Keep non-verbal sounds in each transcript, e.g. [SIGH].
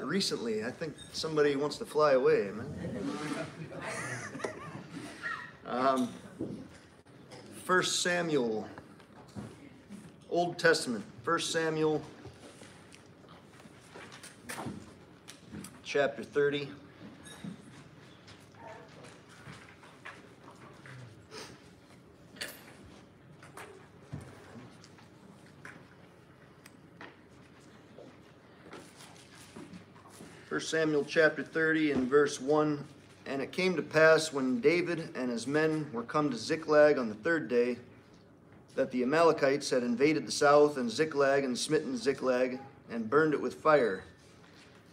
Recently, I think somebody wants to fly away, man. Um, First Samuel, Old Testament, First Samuel, chapter 30. Samuel chapter 30 and verse 1 And it came to pass when David and his men were come to Ziklag on the third day that the Amalekites had invaded the south and Ziklag and smitten Ziklag and burned it with fire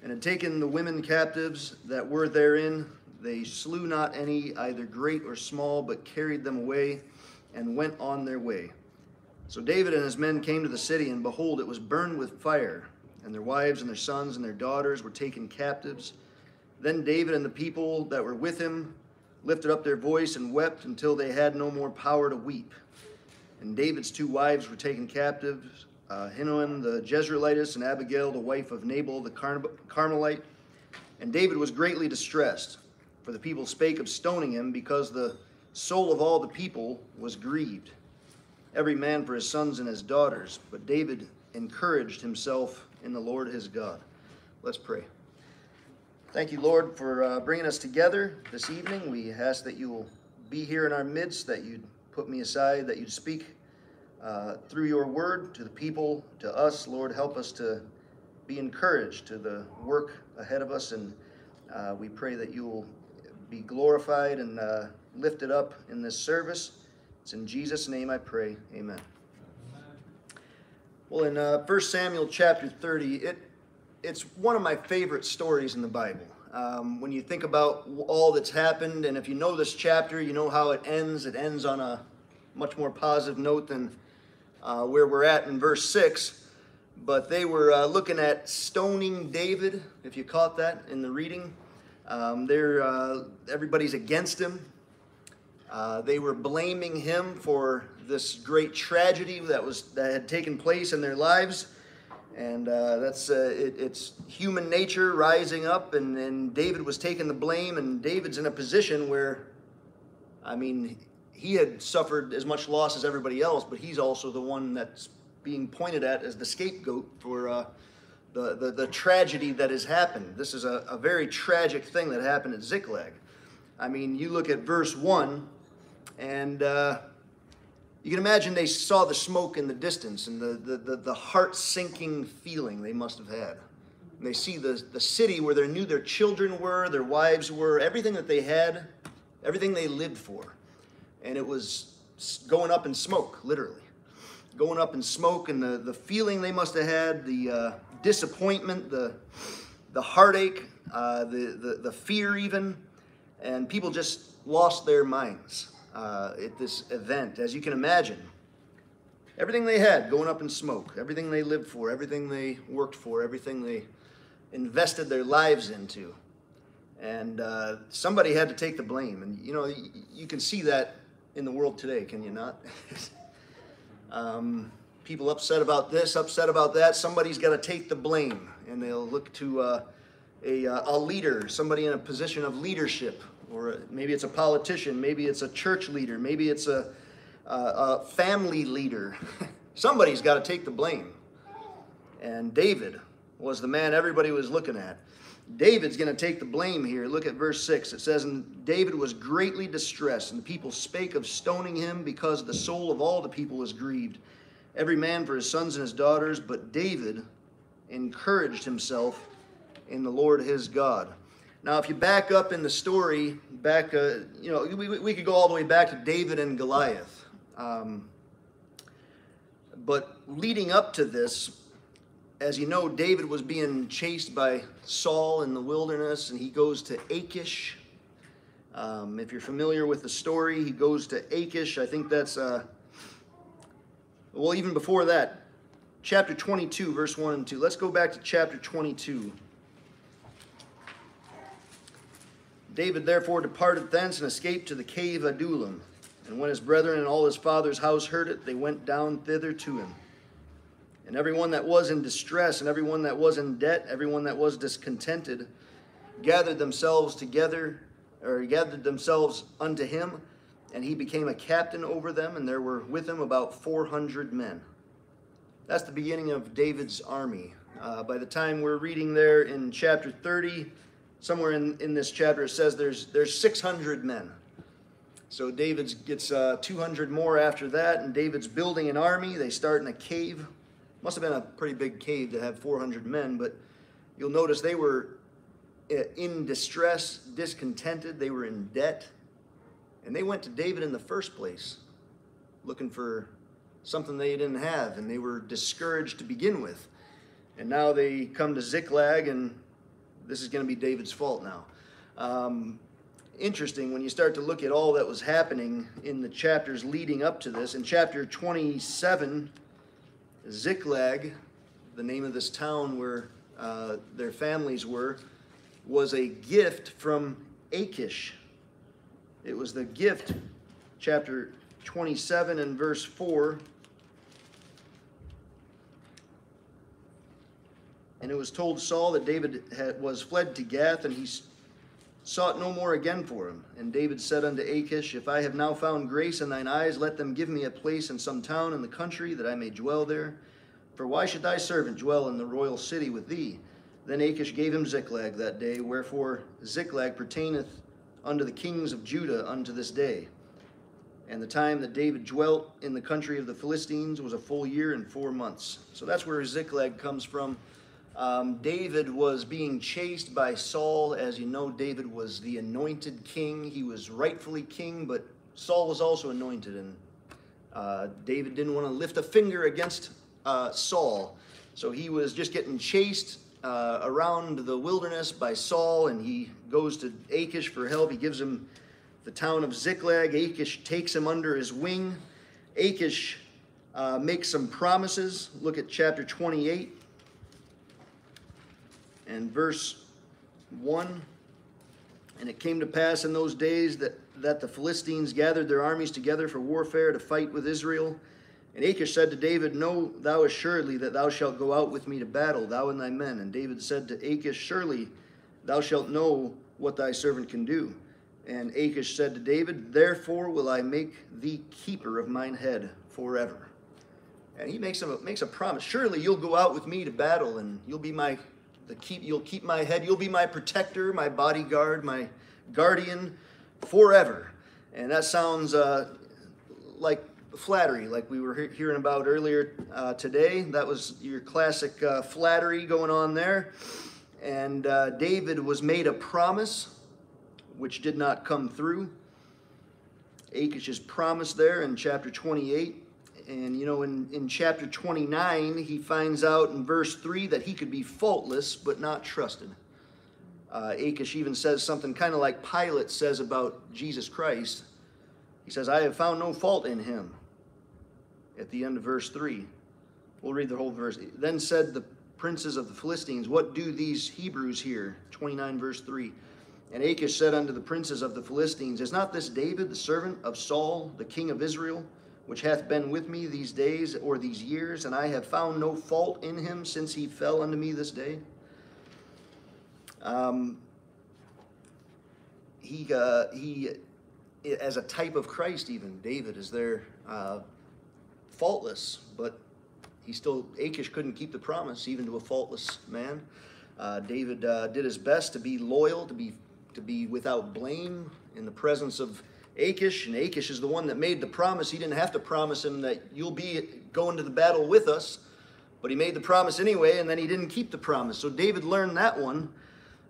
and had taken the women captives that were therein. They slew not any, either great or small, but carried them away and went on their way. So David and his men came to the city, and behold, it was burned with fire and their wives and their sons and their daughters were taken captives. Then David and the people that were with him lifted up their voice and wept until they had no more power to weep. And David's two wives were taken captives uh, Hinoam the Jezreelitess and Abigail, the wife of Nabal the Car- Carmelite. And David was greatly distressed, for the people spake of stoning him, because the soul of all the people was grieved, every man for his sons and his daughters. But David encouraged himself in the Lord his God. Let's pray. Thank you, Lord, for uh, bringing us together this evening. We ask that you will be here in our midst, that you'd put me aside, that you'd speak uh, through your word to the people, to us. Lord, help us to be encouraged to the work ahead of us, and uh, we pray that you will be glorified and uh, lifted up in this service. It's in Jesus' name I pray. Amen. Well, in uh, 1 Samuel chapter 30, it, it's one of my favorite stories in the Bible. Um, when you think about all that's happened, and if you know this chapter, you know how it ends. It ends on a much more positive note than uh, where we're at in verse 6. But they were uh, looking at stoning David, if you caught that in the reading. Um, they're, uh, everybody's against him. Uh, they were blaming him for this great tragedy that was that had taken place in their lives, and uh, that's uh, it, it's human nature rising up, and, and David was taking the blame, and David's in a position where, I mean, he had suffered as much loss as everybody else, but he's also the one that's being pointed at as the scapegoat for. Uh, the, the, the tragedy that has happened. This is a, a very tragic thing that happened at Ziklag. I mean, you look at verse 1, and uh, you can imagine they saw the smoke in the distance and the, the, the, the heart sinking feeling they must have had. And they see the, the city where they knew their children were, their wives were, everything that they had, everything they lived for. And it was going up in smoke, literally. Going up in smoke, and the, the feeling they must have had, the uh, disappointment, the, the heartache, uh, the, the, the fear, even. And people just lost their minds uh, at this event, as you can imagine. Everything they had going up in smoke, everything they lived for, everything they worked for, everything they invested their lives into. And uh, somebody had to take the blame. And you know, you, you can see that in the world today, can you not? [LAUGHS] um, people upset about this, upset about that. Somebody's got to take the blame. And they'll look to uh, a, uh, a leader, somebody in a position of leadership or maybe it's a politician, maybe it's a church leader, maybe it's a, a, a family leader. [LAUGHS] Somebody's got to take the blame. And David was the man everybody was looking at. David's going to take the blame here. Look at verse 6. It says, And David was greatly distressed, and the people spake of stoning him because the soul of all the people was grieved, every man for his sons and his daughters. But David encouraged himself in the Lord his God. Now, if you back up in the story, back, uh, you know, we, we could go all the way back to David and Goliath. Um, but leading up to this, as you know, David was being chased by Saul in the wilderness, and he goes to Achish. Um, if you're familiar with the story, he goes to Achish. I think that's, uh, well, even before that, chapter 22, verse 1 and 2. Let's go back to chapter 22. David therefore departed thence and escaped to the cave Adullam. And when his brethren and all his father's house heard it, they went down thither to him. And everyone that was in distress, and everyone that was in debt, everyone that was discontented, gathered themselves together, or gathered themselves unto him, and he became a captain over them, and there were with him about 400 men. That's the beginning of David's army. Uh, by the time we're reading there in chapter 30, somewhere in, in this chapter, it says there's, there's 600 men. So David gets uh, 200 more after that, and David's building an army. They start in a cave. Must have been a pretty big cave to have 400 men, but you'll notice they were uh, in distress, discontented, they were in debt, and they went to David in the first place looking for something they didn't have, and they were discouraged to begin with. And now they come to Ziklag, and this is going to be David's fault now. Um, interesting when you start to look at all that was happening in the chapters leading up to this. In chapter 27, Ziklag, the name of this town where uh, their families were, was a gift from Achish. It was the gift, chapter 27 and verse 4. And it was told Saul that David had, was fled to Gath, and he sought no more again for him. And David said unto Achish, If I have now found grace in thine eyes, let them give me a place in some town in the country, that I may dwell there. For why should thy servant dwell in the royal city with thee? Then Achish gave him Ziklag that day, wherefore Ziklag pertaineth unto the kings of Judah unto this day. And the time that David dwelt in the country of the Philistines was a full year and four months. So that's where Ziklag comes from. Um, David was being chased by Saul. As you know, David was the anointed king. He was rightfully king, but Saul was also anointed. And uh, David didn't want to lift a finger against uh, Saul. So he was just getting chased uh, around the wilderness by Saul, and he goes to Achish for help. He gives him the town of Ziklag. Achish takes him under his wing. Achish uh, makes some promises. Look at chapter 28 and verse 1. And it came to pass in those days that, that the Philistines gathered their armies together for warfare to fight with Israel. And Achish said to David, Know thou assuredly that thou shalt go out with me to battle, thou and thy men. And David said to Achish, Surely thou shalt know what thy servant can do. And Achish said to David, Therefore will I make thee keeper of mine head forever. And he makes a, makes a promise. Surely you'll go out with me to battle, and you'll be my the keep you'll keep my head you'll be my protector my bodyguard my guardian forever. And that sounds uh, like flattery like we were he- hearing about earlier uh, today. That was your classic uh, flattery going on there. And uh, david was made a promise which did not come through. Achish's promise there in chapter 28 and you know, in, in chapter 29, he finds out in verse 3 that he could be faultless but not trusted. Uh, Achish even says something kind of like Pilate says about Jesus Christ. He says, I have found no fault in him. At the end of verse 3. We'll read the whole verse. Then said the princes of the Philistines, What do these Hebrews here? 29 verse 3. And Achish said unto the princes of the Philistines, Is not this David, the servant of Saul, the king of Israel? Which hath been with me these days or these years, and I have found no fault in him since he fell unto me this day. Um, he, uh, he, as a type of Christ, even David is there, uh, faultless, but he still Achish couldn't keep the promise, even to a faultless man. Uh, David uh, did his best to be loyal, to be to be without blame in the presence of Achish, and Achish is the one that made the promise. He didn't have to promise him that you'll be going to the battle with us, but he made the promise anyway, and then he didn't keep the promise. So David learned that one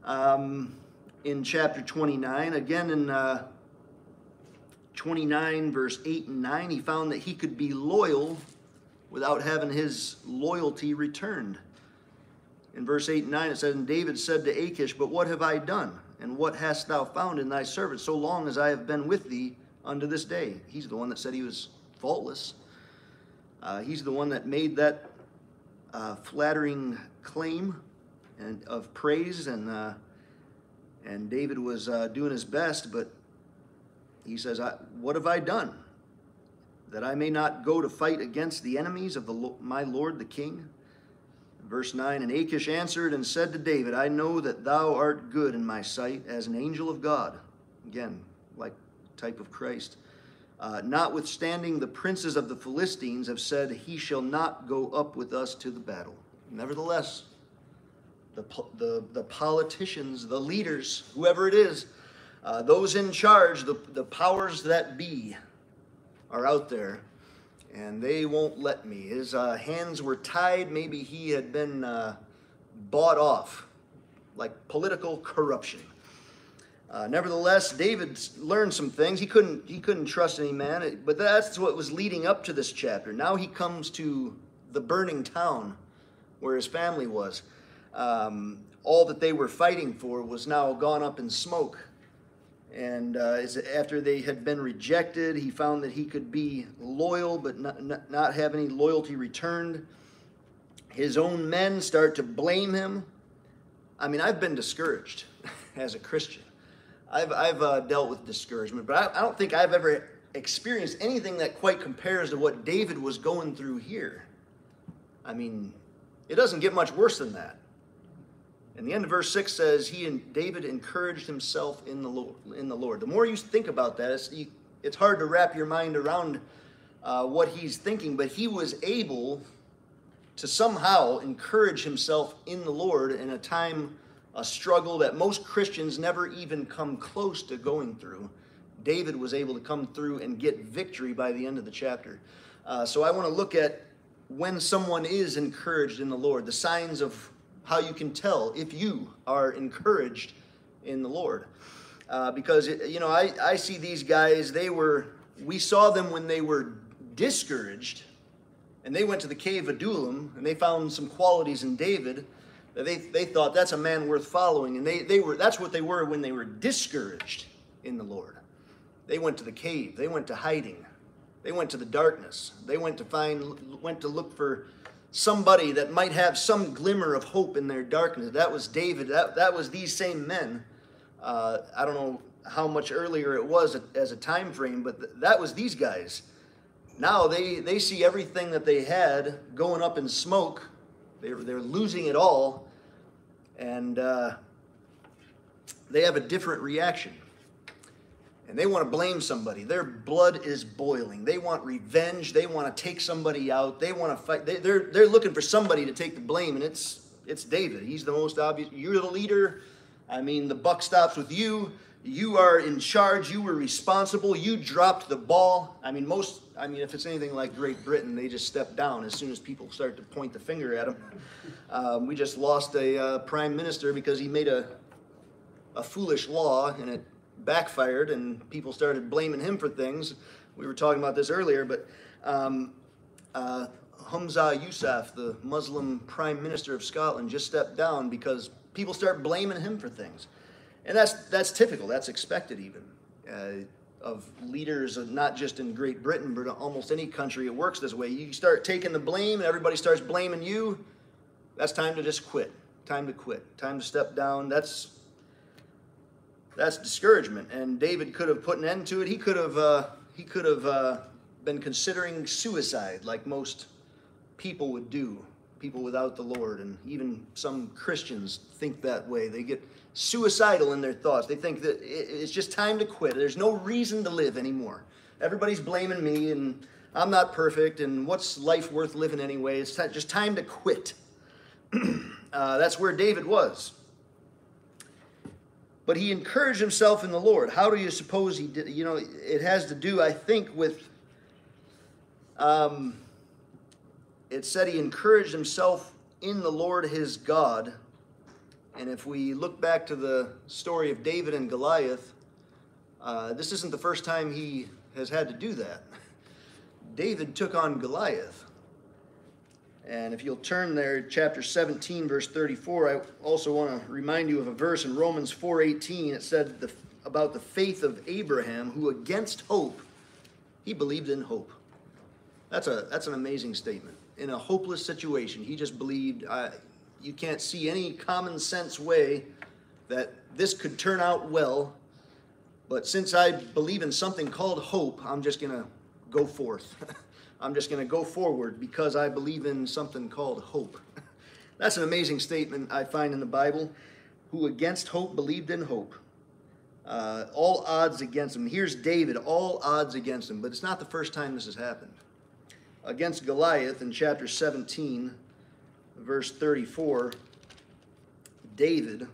um, in chapter 29. Again, in uh, 29, verse 8 and 9, he found that he could be loyal without having his loyalty returned. In verse 8 and 9, it says, And David said to Achish, But what have I done? And what hast thou found in thy servant so long as I have been with thee unto this day? He's the one that said he was faultless. Uh, he's the one that made that uh, flattering claim and of praise, and uh, and David was uh, doing his best, but he says, "What have I done?" that I may not go to fight against the enemies of the, my Lord the king? Verse 9 And Achish answered and said to David, I know that thou art good in my sight as an angel of God. Again, like type of Christ. Uh, notwithstanding, the princes of the Philistines have said, He shall not go up with us to the battle. Nevertheless, the, the, the politicians, the leaders, whoever it is, uh, those in charge, the, the powers that be, are out there, and they won't let me. His uh, hands were tied. Maybe he had been uh, bought off, like political corruption. Uh, nevertheless, David learned some things. He couldn't he couldn't trust any man, but that's what was leading up to this chapter. Now he comes to the burning town where his family was. Um, all that they were fighting for was now gone up in smoke. And uh, after they had been rejected, he found that he could be loyal but not, not have any loyalty returned. His own men start to blame him. I mean, I've been discouraged [LAUGHS] as a Christian. I've, I've uh, dealt with discouragement, but I, I don't think I've ever experienced anything that quite compares to what David was going through here. I mean, it doesn't get much worse than that. And the end of verse 6 says, He and David encouraged himself in the Lord. In the, Lord. the more you think about that, it's, it's hard to wrap your mind around uh, what he's thinking, but he was able to somehow encourage himself in the Lord in a time, a struggle that most Christians never even come close to going through. David was able to come through and get victory by the end of the chapter. Uh, so I want to look at when someone is encouraged in the Lord, the signs of how you can tell if you are encouraged in the Lord. Uh, because, you know, I, I see these guys, they were, we saw them when they were discouraged, and they went to the cave of Adullam, and they found some qualities in David that they, they thought that's a man worth following. And they, they were, that's what they were when they were discouraged in the Lord. They went to the cave, they went to hiding. They went to the darkness. They went to find, went to look for somebody that might have some glimmer of hope in their darkness. That was David. That, that was these same men. Uh, I don't know how much earlier it was as a time frame, but th- that was these guys. Now they, they see everything that they had going up in smoke. They're, they're losing it all. And uh, they have a different reaction and they want to blame somebody. Their blood is boiling. They want revenge. They want to take somebody out. They want to fight. They, they're, they're looking for somebody to take the blame, and it's, it's David. He's the most obvious. You're the leader. I mean, the buck stops with you. You are in charge. You were responsible. You dropped the ball. I mean, most, I mean, if it's anything like Great Britain, they just step down as soon as people start to point the finger at them. Um, we just lost a uh, prime minister because he made a, a foolish law and it backfired and people started blaming him for things. We were talking about this earlier, but um, uh, Humza Yousaf, the Muslim prime minister of Scotland, just stepped down because people start blaming him for things. And that's, that's typical, that's expected even. Uh, of leaders, not just in Great Britain, but almost any country, it works this way. You start taking the blame, and everybody starts blaming you. That's time to just quit. Time to quit. Time to step down. That's that's discouragement. And David could have put an end to it. He could have uh, he could have uh, been considering suicide, like most people would do. People without the Lord, and even some Christians think that way. They get suicidal in their thoughts. They think that it's just time to quit. There's no reason to live anymore. Everybody's blaming me, and I'm not perfect. And what's life worth living anyway? It's just time to quit. [CLEARS THROAT] uh, that's where David was but he encouraged himself in the Lord. How do you suppose he did? You know, it has to do, I think, with. Um, it said he encouraged himself in the Lord his God. And if we look back to the story of David and Goliath, uh, this isn't the first time he has had to do that. David took on Goliath. And if you'll turn there, chapter 17, verse 34, I also want to remind you of a verse in Romans 4:18. It said the, about the faith of Abraham, who against hope, he believed in hope. That's a that's an amazing statement. In a hopeless situation, he just believed. You can't see any common sense way that this could turn out well. But since I believe in something called hope, I'm just gonna go forth. [LAUGHS] I'm just going to go forward because I believe in something called hope. [LAUGHS] That's an amazing statement I find in the Bible. Who against hope believed in hope. Uh, all odds against him. Here's David, all odds against him. But it's not the first time this has happened. Against Goliath in chapter 17, verse 34, David,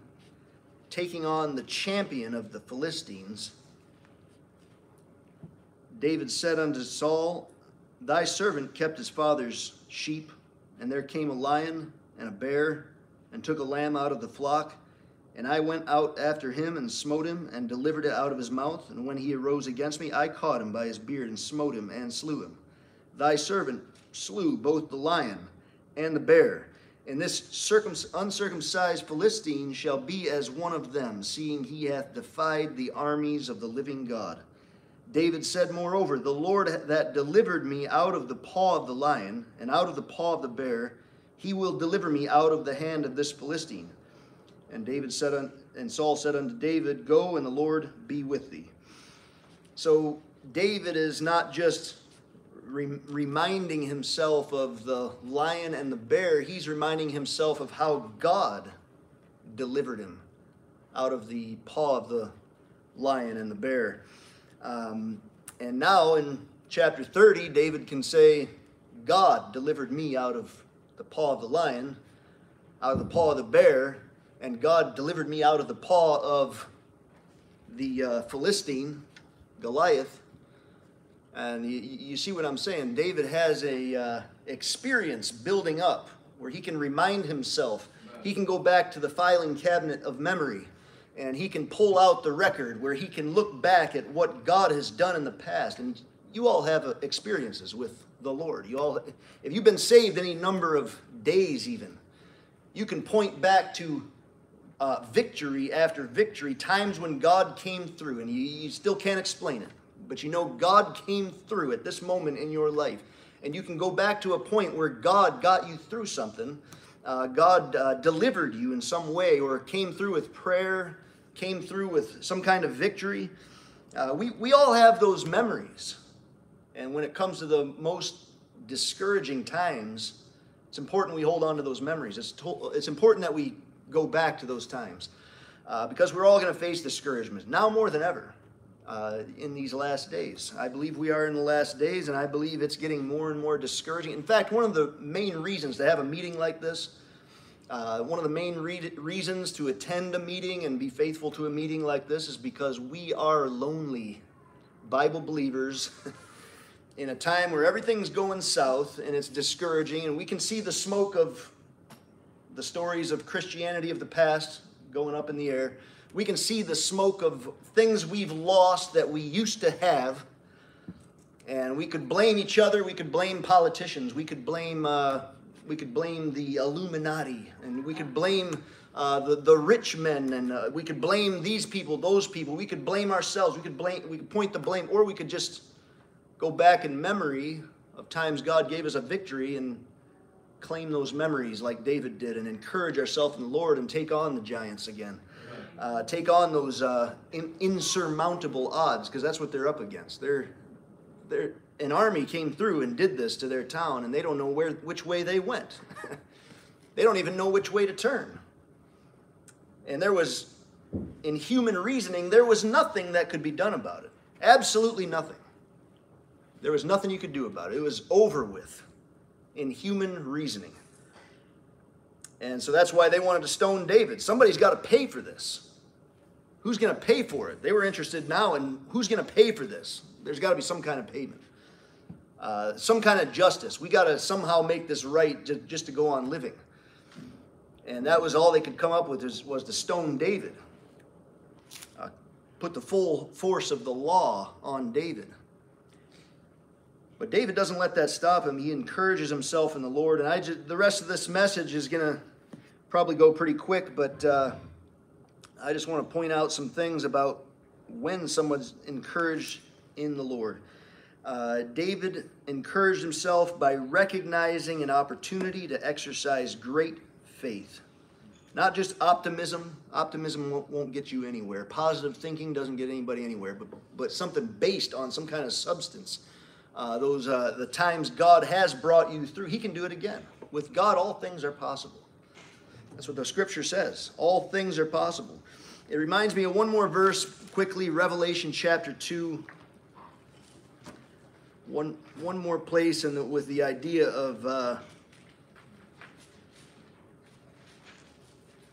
taking on the champion of the Philistines, David said unto Saul, Thy servant kept his father's sheep, and there came a lion and a bear, and took a lamb out of the flock. And I went out after him and smote him, and delivered it out of his mouth. And when he arose against me, I caught him by his beard, and smote him, and slew him. Thy servant slew both the lion and the bear. And this uncircumcised Philistine shall be as one of them, seeing he hath defied the armies of the living God. David said, Moreover, the Lord that delivered me out of the paw of the lion and out of the paw of the bear, he will deliver me out of the hand of this Philistine. And David said, and Saul said unto David, Go, and the Lord be with thee. So David is not just re- reminding himself of the lion and the bear, he's reminding himself of how God delivered him out of the paw of the lion and the bear. Um, and now in chapter 30, David can say, God delivered me out of the paw of the lion, out of the paw of the bear, and God delivered me out of the paw of the uh, Philistine, Goliath. And you, you, see what I'm saying? David has a uh, experience building up where he can remind himself. He can go back to the filing cabinet of memory and he can pull out the record where he can look back at what God has done in the past. And you all have uh, experiences with the Lord. You all, if you've been saved any number of days, even, you can point back to uh, victory after victory, times when God came through, and you, you still can't explain it, but you know God came through at this moment in your life. And you can go back to a point where God got you through something. Uh, God uh, delivered you in some way, or came through with prayer, came through with some kind of victory. Uh, we, we all have those memories. And when it comes to the most discouraging times, it's important we hold on to those memories. It's, to, it's important that we go back to those times uh, because we're all going to face discouragement now more than ever uh, in these last days. I believe we are in the last days, and I believe it's getting more and more discouraging. In fact, one of the main reasons to have a meeting like this uh, one of the main re- reasons to attend a meeting and be faithful to a meeting like this is because we are lonely Bible believers [LAUGHS] in a time where everything's going south and it's discouraging, and we can see the smoke of the stories of Christianity of the past going up in the air. We can see the smoke of things we've lost that we used to have. And we could blame each other. We could blame politicians. We could blame uh, we could blame the Illuminati, and we could blame uh, the, the rich men, and uh, we could blame these people, those people. We could blame ourselves. We could blame. We could point the blame, or we could just go back in memory of times God gave us a victory and claim those memories like David did, and encourage ourselves in the Lord and take on the giants again. Uh, take on those uh, in, insurmountable odds because that's what they're up against. They're they're an army came through and did this to their town, and they don't know where which way they went. [LAUGHS] they don't even know which way to turn. And there was, in human reasoning, there was nothing that could be done about it. Absolutely nothing. There was nothing you could do about it. It was over with in human reasoning. And so that's why they wanted to stone David. Somebody's got to pay for this. Who's going to pay for it? They were interested now in who's going to pay for this. There's got to be some kind of payment. Uh, some kind of justice. We got to somehow make this right just, just to go on living. And that was all they could come up with was, was to stone David. Uh, put the full force of the law on David. But David doesn't let that stop him. He encourages himself in the Lord. And I just, the rest of this message is going to probably go pretty quick, but uh, I just want to point out some things about when someone's encouraged in the Lord. Uh, David encouraged himself by recognizing an opportunity to exercise great faith. Not just optimism. Optimism won't, won't, get you anywhere. Positive thinking doesn't get anybody anywhere, but, but something based on some kind of substance. uh, those uh, the times God has brought you through, He can do it again. With God, all things are possible. That's what the Scripture says. All things are possible. It reminds me of one more verse quickly, Revelation chapter two. One one more place, and with the idea of. Uh,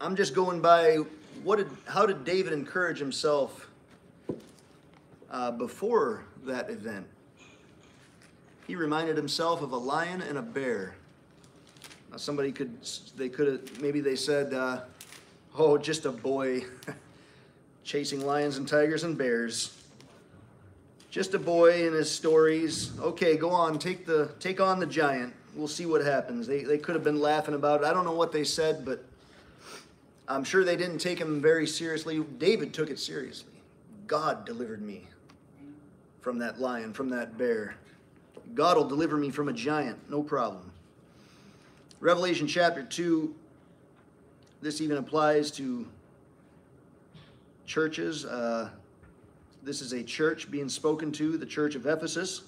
I'm just going by what did how did David encourage himself uh, before that event? He reminded himself of a lion and a bear. Now somebody could they could have maybe they said, uh, "Oh, just a boy [LAUGHS] chasing lions and tigers and bears." Just a boy and his stories. Okay, go on, take the take on the giant. We'll see what happens. They they could have been laughing about it. I don't know what they said, but I'm sure they didn't take him very seriously. David took it seriously. God delivered me from that lion, from that bear. God will deliver me from a giant, no problem. Revelation chapter 2, this even applies to churches. Uh, this is a church being spoken to, the church of Ephesus.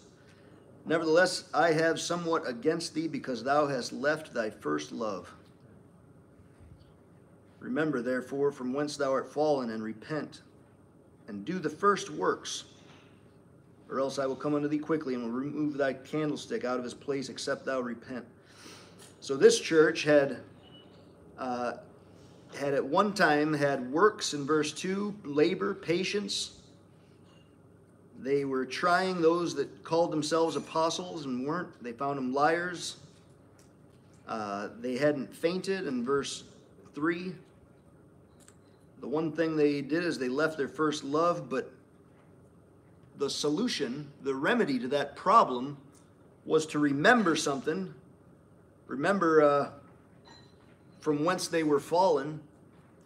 Nevertheless, I have somewhat against thee because thou hast left thy first love. Remember, therefore, from whence thou art fallen, and repent, and do the first works, or else I will come unto thee quickly, and will remove thy candlestick out of his place, except thou repent. So this church had uh, had at one time had works in verse 2, labor, patience. They were trying those that called themselves apostles and weren't. They found them liars. Uh, they hadn't fainted in verse 3. The one thing they did is they left their first love, but the solution, the remedy to that problem, was to remember something. Remember uh, from whence they were fallen,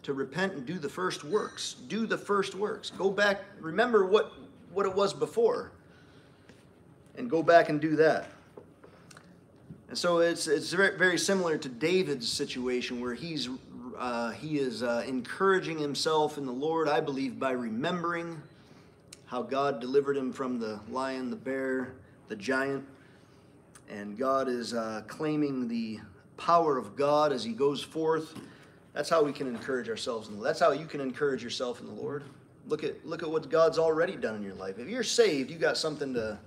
to repent and do the first works. Do the first works. Go back, remember what, what it was before, and go back and do that. And so it's, it's very, similar to David's situation where he's uh, he is uh, encouraging himself in the Lord, I believe, by remembering how God delivered him from the lion, the bear, the giant. And God is uh, claiming the power of God as he goes forth. That's how we can encourage ourselves in the Lord. That's how you can encourage yourself in the Lord. Look at look at what God's already done in your life. If you're saved, you got something to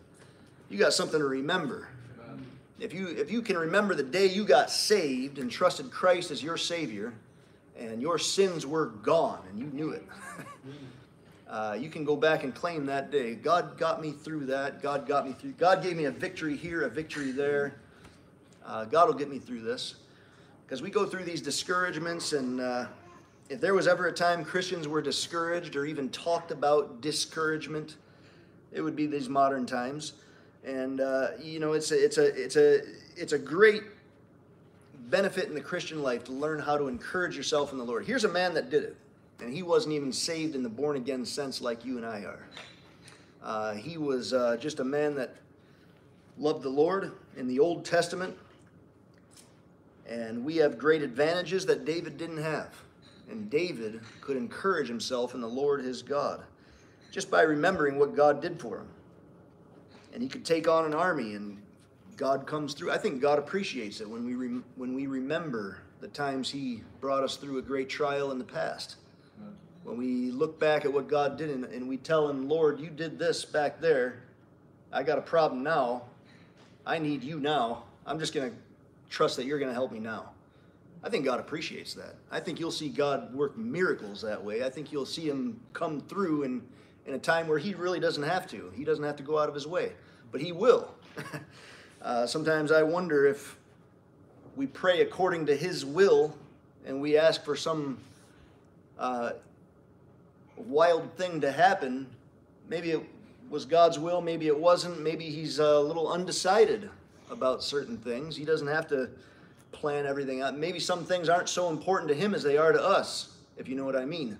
you got something to remember. If you if you can remember the day you got saved and trusted Christ as your Savior, and your sins were gone and you knew it. [LAUGHS] uh, you can go back and claim that day. God got me through that. God got me through. God gave me a victory here, a victory there. Uh, God will get me through this. Because we go through these discouragements, and uh, if there was ever a time Christians were discouraged or even talked about discouragement, it would be these modern times. And uh, you know, it's a, it's a, it's a, it's a great benefit in the Christian life to learn how to encourage yourself in the Lord. Here's a man that did it, and he wasn't even saved in the born again sense like you and I are. Uh, he was uh, just a man that loved the Lord in the Old Testament, and we have great advantages that David didn't have. And David could encourage himself in the Lord his God just by remembering what God did for him. And he could take on an army and God comes through. I think God appreciates it when we when we remember the times He brought us through a great trial in the past. When we look back at what God did and, and we tell Him, Lord, you did this back there. I got a problem now. I need you now. I'm just going to trust that you're going to help me now. I think God appreciates that. I think you'll see God work miracles that way. I think you'll see Him come through in, in a time where He really doesn't have to. He doesn't have to go out of His way, but He will. [LAUGHS] Uh, sometimes I wonder if we pray according to His will and we ask for some uh, wild thing to happen. Maybe it was God's will, maybe it wasn't. Maybe He's a little undecided about certain things. He doesn't have to plan everything out. Maybe some things aren't so important to Him as they are to us, if you know what I mean.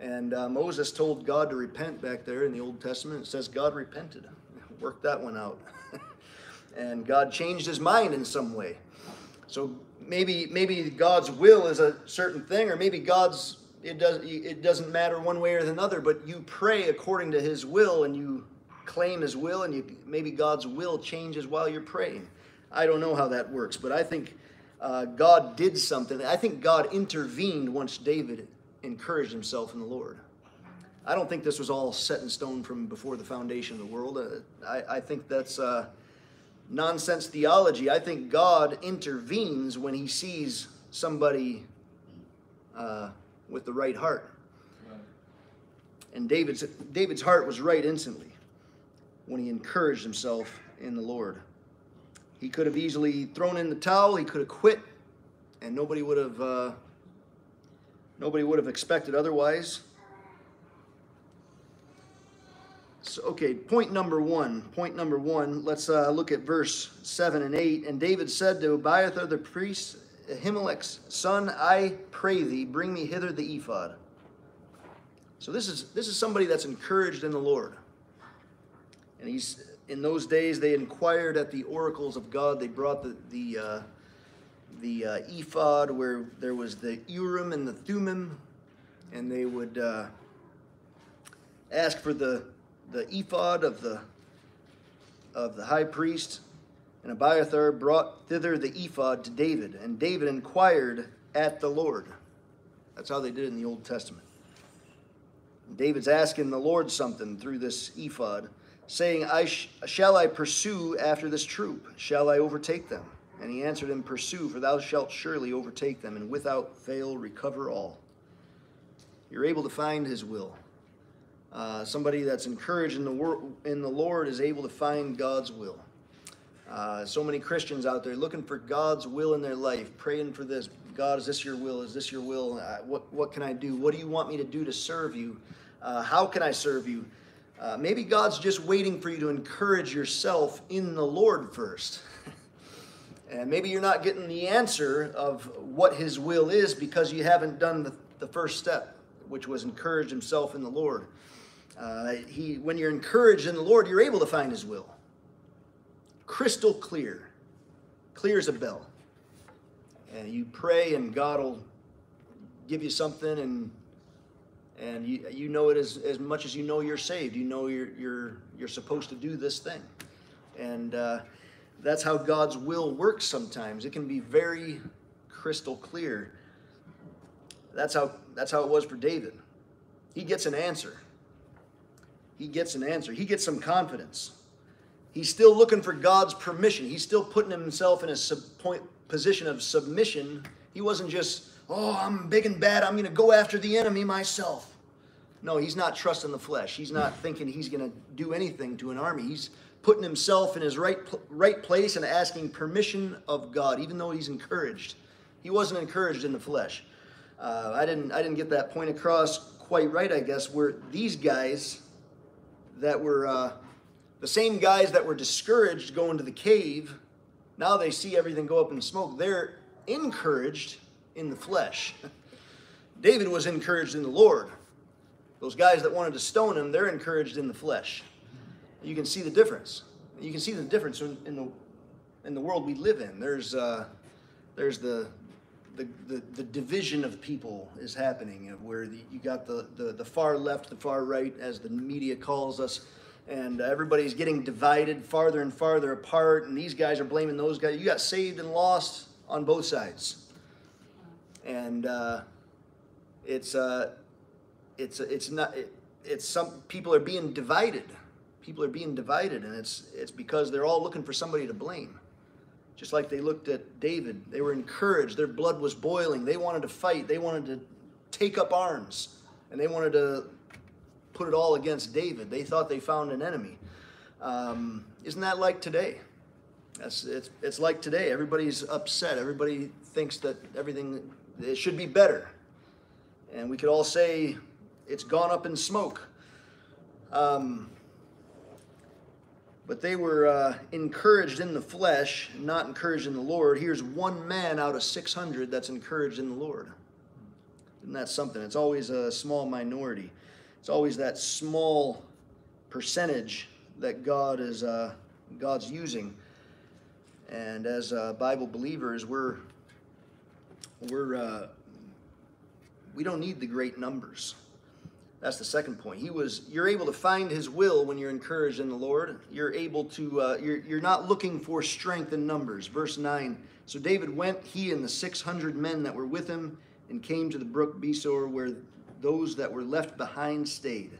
And uh, Moses told God to repent back there in the Old Testament. It says God repented. [LAUGHS] Work that one out. [LAUGHS] and God changed his mind in some way. So maybe maybe God's will is a certain thing, or maybe God's it does it doesn't matter one way or another, but you pray according to His will, and you claim His will, and you maybe God's will changes while you're praying. I don't know how that works, but I think uh, God did something. I think God intervened once David encouraged himself in the Lord. I don't think this was all set in stone from before the foundation of the world. Uh, I, I, think that's uh, nonsense theology. I think God intervenes when He sees somebody uh, with the right heart. And David's, David's heart was right instantly when he encouraged himself in the Lord. He could have easily thrown in the towel, he could have quit, and nobody would have, uh, nobody would have expected otherwise. So, okay, point number one. Point number one. Let's uh, look at verse seven and eight. And David said to Abiathar the priest, Ahimelech's son, I pray thee, bring me hither the ephod. So this is this is somebody that's encouraged in the Lord. And he's in those days they inquired at the oracles of God. They brought the the uh, the uh, ephod where there was the Urim and the Thummim, and they would uh, ask for the the ephod of the of the high priest. And Abiathar brought thither the ephod to David, and David inquired at the Lord. That's how they did in the Old Testament. David's asking the Lord something through this ephod, saying, I sh- Shall I pursue after this troop? Shall I overtake them? And he answered him, Pursue, for thou shalt surely overtake them, and without fail recover all. You're able to find his will. Uh, somebody that's encouraged in the, in the Lord is able to find God's will. Uh, so many Christians out there looking for God's will in their life, praying for this. God, is this your will? Is this your will? Uh, what, what can I do? What do you want me to do to serve you? Uh, how can I serve you? Uh, maybe God's just waiting for you to encourage yourself in the Lord first. [LAUGHS] and maybe you're not getting the answer of what His will is because you haven't done the, the first step, which was encourage Himself in the Lord. Uh, he, when you're encouraged in the Lord, you're able to find His will crystal clear, clear as a bell. And you pray, and God will give you something, and and you, you know it as, as much as you know you're saved. You know you're you're you're supposed to do this thing, and uh, that's how God's will works. Sometimes it can be very crystal clear. That's how that's how it was for David. He gets an answer. He gets an answer. He gets some confidence. He's still looking for God's permission. He's still putting himself in a sub- point, position of submission. He wasn't just, oh, I'm big and bad. I'm going to go after the enemy myself. No, he's not trusting the flesh. He's not thinking he's going to do anything to an army. He's putting himself in his right, right place and asking permission of God, even though he's encouraged. He wasn't encouraged in the flesh. Uh, I didn't. I didn't get that point across quite right. I guess where these guys that were uh, the same guys that were discouraged going to the cave, now they see everything go up in smoke. They're encouraged in the flesh. [LAUGHS] David was encouraged in the Lord. Those guys that wanted to stone him, they're encouraged in the flesh. You can see the difference. You can see the difference in, in the in the world we live in. There's uh, there's the, the the, the division of people is happening where the, you got the, the the far left, the far right, as the media calls us and everybody's getting divided farther and farther apart and these guys are blaming those guys you got saved and lost on both sides and uh, it's uh, it's it's not it, it's some people are being divided people are being divided and it's it's because they're all looking for somebody to blame just like they looked at david they were encouraged their blood was boiling they wanted to fight they wanted to take up arms and they wanted to put it all against David. They thought they found an enemy. Um, isn't that like today? That's, it's, it's like today. Everybody's upset. Everybody thinks that everything it should be better. And we could all say it's gone up in smoke. Um, but they were uh, encouraged in the flesh, not encouraged in the Lord. Here's one man out of 600 that's encouraged in the Lord. Isn't that something? It's always a small minority it's always that small percentage that God is uh, God's using. And as uh, Bible believers, we're we're uh, we don't need the great numbers. That's the second point. He was. You're able to find His will when you're encouraged in the Lord. You're able to. Uh, you're you're not looking for strength in numbers. Verse nine. So David went, he and the six hundred men that were with him, and came to the brook Besor, where those that were left behind stayed.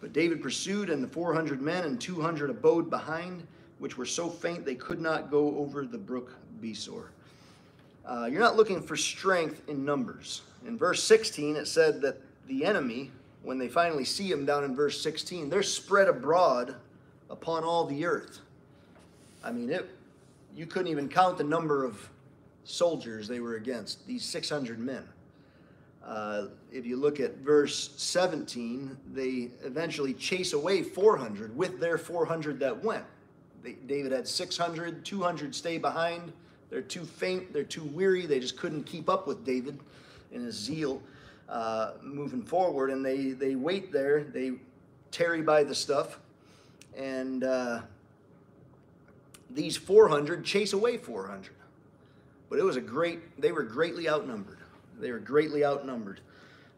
But David pursued, and the four hundred men and two hundred abode behind, which were so faint they could not go over the brook Besor. Uh, you're not looking for strength in numbers. In verse 16, it said that the enemy, when they finally see him down in verse 16, they're spread abroad upon all the earth. I mean, it, you couldn't even count the number of soldiers they were against, these 600 men. Uh, if you look at verse 17, they eventually chase away 400 with their 400 that went. They, David had 600, 200 stay behind. They're too faint, they're too weary, they just couldn't keep up with David in his zeal uh, moving forward. And they, they wait there, they tarry by the stuff, and uh, these 400 chase away 400. But it was a great, they were greatly outnumbered. They were greatly outnumbered.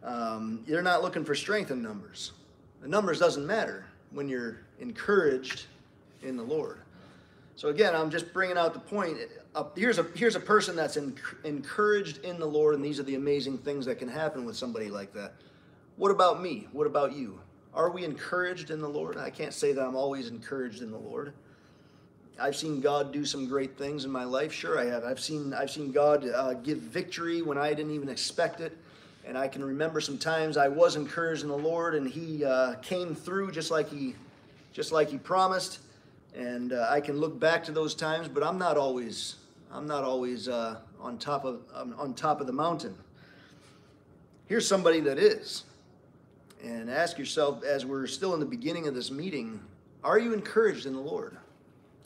Um, you're not looking for strength in numbers. The numbers doesn't matter when you're encouraged in the Lord. So again, I'm just bringing out the point. Uh, here's a here's a person that's in, encouraged in the Lord, and these are the amazing things that can happen with somebody like that. What about me? What about you? Are we encouraged in the Lord? I can't say that I'm always encouraged in the Lord. I've seen God do some great things in my life. Sure, I have. I've seen I've seen God uh, give victory when I didn't even expect it, and I can remember some times I was encouraged in the Lord, and He uh, came through just like He just like He promised and uh, I can look back to those times, but I'm not always I'm not always uh, on top of um, on top of the mountain. Here's somebody that is, and ask yourself as we're still in the beginning of this meeting: Are you encouraged in the Lord?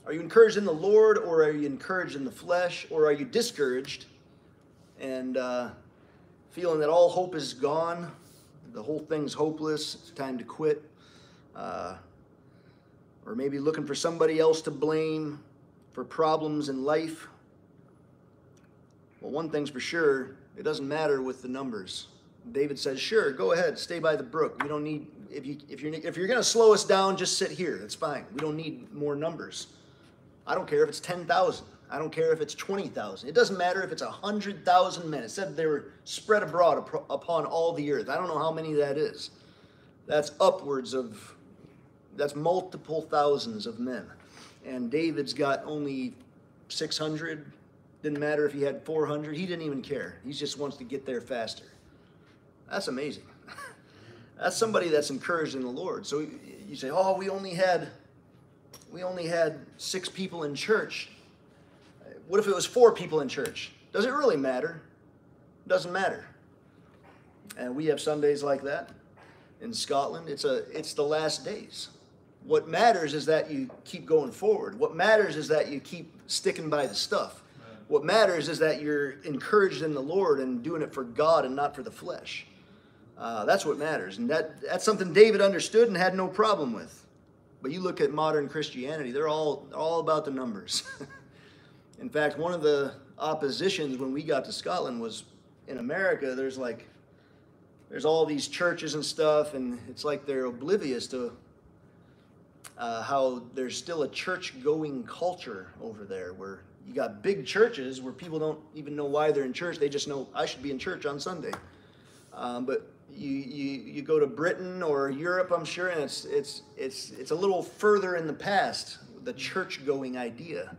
Are you encouraged in the Lord, or are you encouraged in the flesh, or are you discouraged and uh, feeling that all hope is gone? The whole thing's hopeless. It's time to quit. Or maybe looking for somebody else to blame for problems in life. Well, one thing's for sure, it doesn't matter with the numbers. David says, "Sure, go ahead, stay by the brook. We don't need if you if you're if you're going to slow us down, just sit here. That's fine. We don't need more numbers. I don't care if it's 10,000. I don't care if it's 20,000. It doesn't matter if it's 100,000 men. It said they were spread abroad upon all the earth. I don't know how many that is. That's upwards of that's multiple thousands of men. And David's got only 600. Didn't matter if he had 400. He didn't even care. He just wants to get there faster. That's amazing. [LAUGHS] that's somebody that's encouraged in the Lord. So you say, "Oh, we only had we only had 6 people in church." What if it was 4 people in church? Does it really matter? Doesn't matter. And we have Sundays like that in Scotland. It's a it's the last days. What matters is that you keep going forward. What matters is that you keep sticking by the stuff. What matters is that you're encouraged in the Lord and doing it for God and not for the flesh. Uh, that's what matters. And that, that's something David understood and had no problem with. But you look at modern Christianity, they're all, all about the numbers. [LAUGHS] in fact, one of the oppositions when we got to Scotland was in America, there's like, there's all these churches and stuff, and it's like they're oblivious to uh, how there's still a church going culture over there where you got big churches where people don't even know why they're in church. They just know I should be in church on Sunday. Um, but you, you, you go to Britain or Europe, I'm sure, and it's, it's, it's, it's a little further in the past, the church going idea.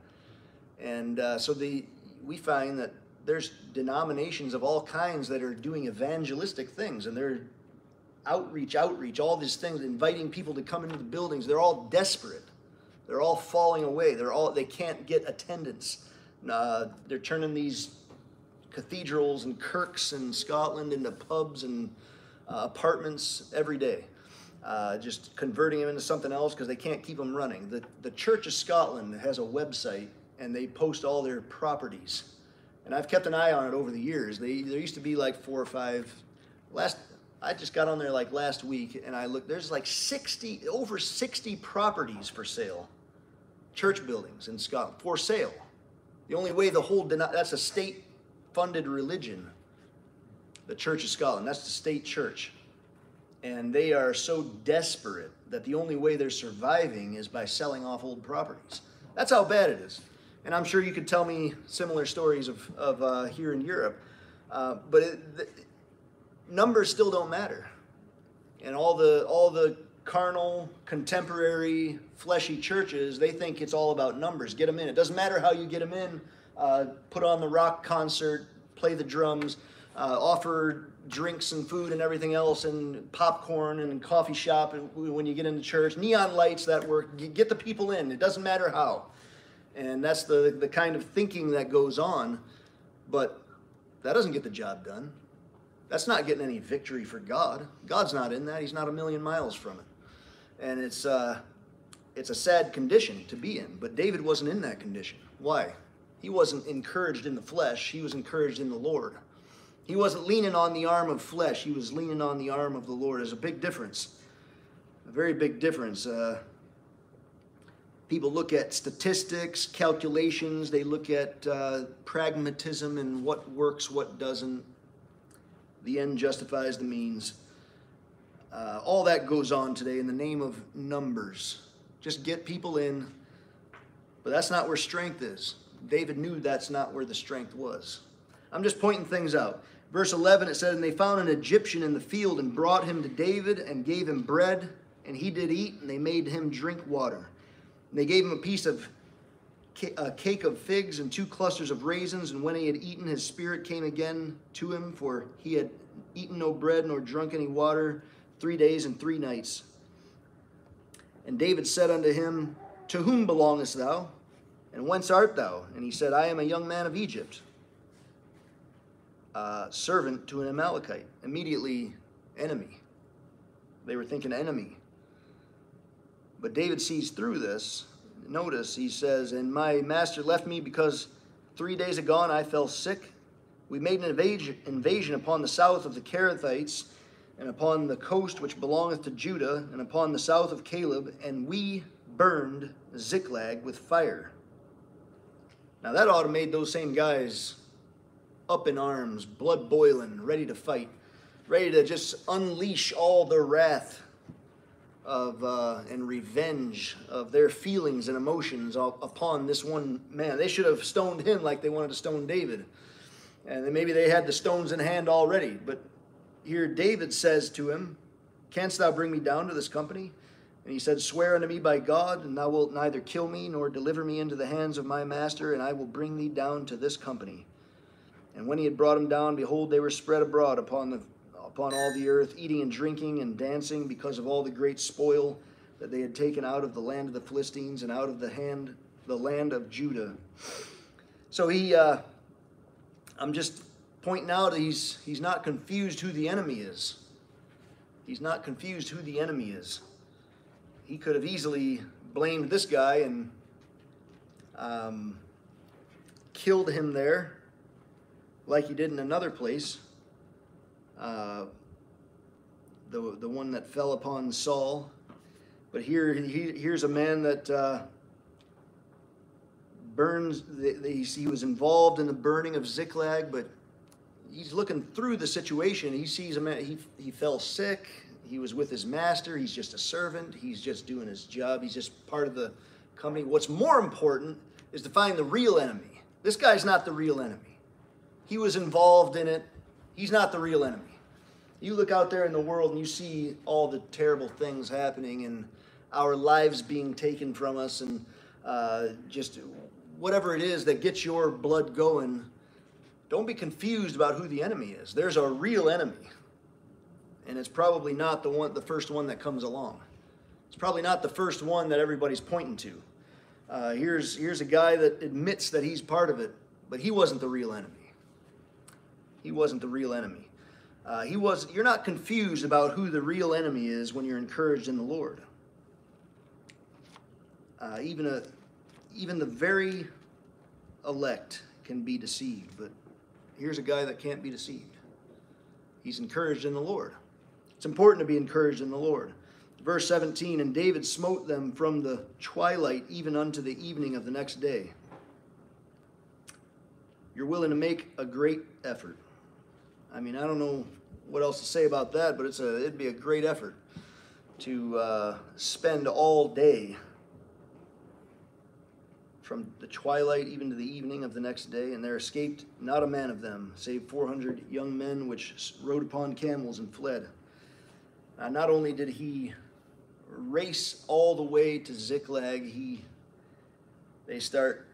And uh, so the, we find that there's denominations of all kinds that are doing evangelistic things, and they're outreach, outreach, all these things, inviting people to come into the buildings. They're all desperate. They're all falling away. They're all they can't get attendance. Uh, they're turning these cathedrals and kirks in Scotland into pubs and uh, apartments every day. Uh, just converting them into something else because they can't keep them running. The, the Church of Scotland has a website and they post all their properties. And I've kept an eye on it over the years. They, there used to be like four or five. Last I just got on there like last week and I looked, there's like 60, over 60 properties for sale, church buildings in Scotland for sale. The only way the whole, that's a state funded religion, the Church of Scotland, that's the state church. and they are so desperate that the only way they're surviving is by selling off old properties. That's how bad it is. And I'm sure you could tell me similar stories of, of uh, here in Europe. Uh, but it, numbers still don't matter. And all the, all the carnal, contemporary, fleshy churches, they think it's all about numbers. Get them in. It doesn't matter how you get them in. Uh, put on the rock concert, play the drums, uh, offer drinks and food and everything else, and popcorn and coffee shop and when you get into church, neon lights that work. Get the people in. It doesn't matter how. And that's the, the kind of thinking that goes on. But that doesn't get the job done. That's not getting any victory for God. God's not in that. He's not a million miles from it. And it's, uh, it's a sad condition to be in. But David wasn't in that condition. Why? He wasn't encouraged in the flesh, he was encouraged in the Lord. He wasn't leaning on the arm of flesh, he was leaning on the arm of the Lord. There's a big difference. A very big difference. Uh, people look at statistics, calculations, they look at uh, pragmatism and what works, what doesn't. The end justifies the means. Uh, all that goes on today in the name of numbers. Just get people in. But that's not where strength is. David knew that's not where the strength was. I'm just pointing things out. Verse 11 it said, And they found an Egyptian in the field and brought him to David and gave him bread, and he did eat, and they made him drink water. And they gave him a piece of a cake of figs and two clusters of raisins, and when he had eaten, his spirit came again to him, for he had eaten no bread nor drunk any water three days and three nights. And David said unto him, To whom belongest thou? And whence art thou? And he said, I am a young man of Egypt, servant to an Amalekite. Immediately, enemy. They were thinking enemy. But David sees through this. Notice he says, And my master left me because three days agone I fell sick. We made an invasion upon the south of the Cherethites, and upon the coast which belongeth to Judah, and upon the south of Caleb, and we burned Ziklag with fire. Now that ought to made those same guys up in arms, blood boiling, ready to fight, ready to just unleash all their wrath of uh, and revenge of their feelings and emotions upon this one man. They should have stoned him like they wanted to stone David, and maybe they had the stones in hand already. But here David says to him, "Canst thou bring me down to this company?" And he said, Swear unto me by God, and thou wilt neither kill me nor deliver me into the hands of my master, and I will bring thee down to this company. And when he had brought him down, behold, they were spread abroad upon, the, upon all the earth, eating and drinking and dancing because of all the great spoil that they had taken out of the land of the Philistines and out of the hand, the land of Judah. So he, uh, I'm just pointing out he's, he's not confused who the enemy is. He's not confused who the enemy is he could have easily blamed this guy and um, killed him there, like he did in another place. The, the one that fell upon Saul. But here, he, here's a man that uh, burns, the, the, he was involved in the burning of Ziklag, but he's looking through the situation. He sees a man, he, he fell sick, he was with his master. He's just a servant. He's just doing his job. He's just part of the company. What's more important is to find the real enemy. This guy's not the real enemy. He was involved in it. He's not the real enemy. You look out there in the world and you see all the terrible things happening and our lives being taken from us and uh, just whatever it is that gets your blood going. Don't be confused about who the enemy is. There's a real enemy and it's probably not the one, the first one that comes along. It's probably not the first one that everybody's pointing to. Uh, here's here's a guy that admits that he's part of it, but he wasn't the real enemy. He wasn't the real enemy. Uh, he was. You're not confused about who the real enemy is when you're encouraged in the Lord. Uh, even a, even the very elect can be deceived, but here's a guy that can't be deceived. He's encouraged in the Lord. It's important to be encouraged in the Lord. Verse 17 And David smote them from the twilight even unto the evening of the next day. You're willing to make a great effort. I mean, I don't know what else to say about that, but it's a it'd be a great effort to uh, spend all day from the twilight even to the evening of the next day, and there escaped not a man of them, save four hundred young men which rode upon camels and fled. Uh, not only did he race all the way to Ziklag, he they start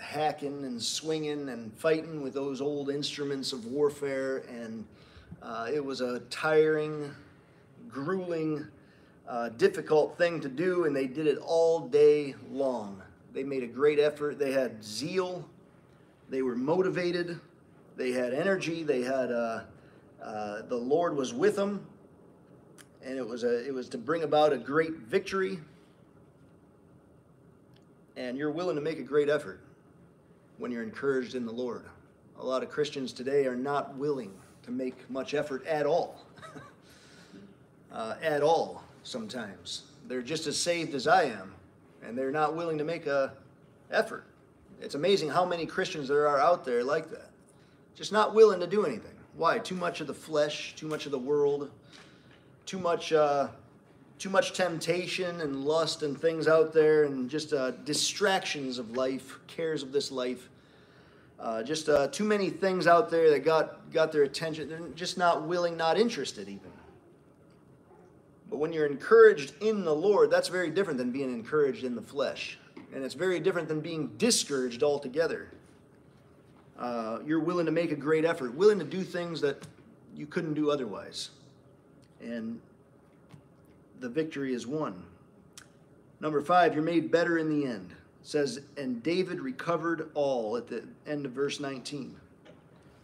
hacking and swinging and fighting with those old instruments of warfare, and uh, it was a tiring, grueling, uh, difficult thing to do, and they did it all day long. They made a great effort. They had zeal. They were motivated. They had energy. They had uh, uh the Lord was with them, and it was a it was to bring about a great victory. And you're willing to make a great effort when you're encouraged in the Lord. A lot of Christians today are not willing to make much effort at all. [LAUGHS] uh, at all, sometimes. They're just as saved as I am, and they're not willing to make a effort. It's amazing how many Christians there are out there like that. Just not willing to do anything. Why? Too much of the flesh, too much of the world, too much uh, too much temptation and lust and things out there, and just uh, distractions of life, cares of this life. Uh, just uh, too many things out there that got got their attention. They're just not willing, not interested, even. But when you're encouraged in the Lord, that's very different than being encouraged in the flesh, and it's very different than being discouraged altogether. Uh, you're willing to make a great effort, willing to do things that you couldn't do otherwise, and the victory is won. Number five, you're made better in the end. It says, and David recovered all at the end of verse 19.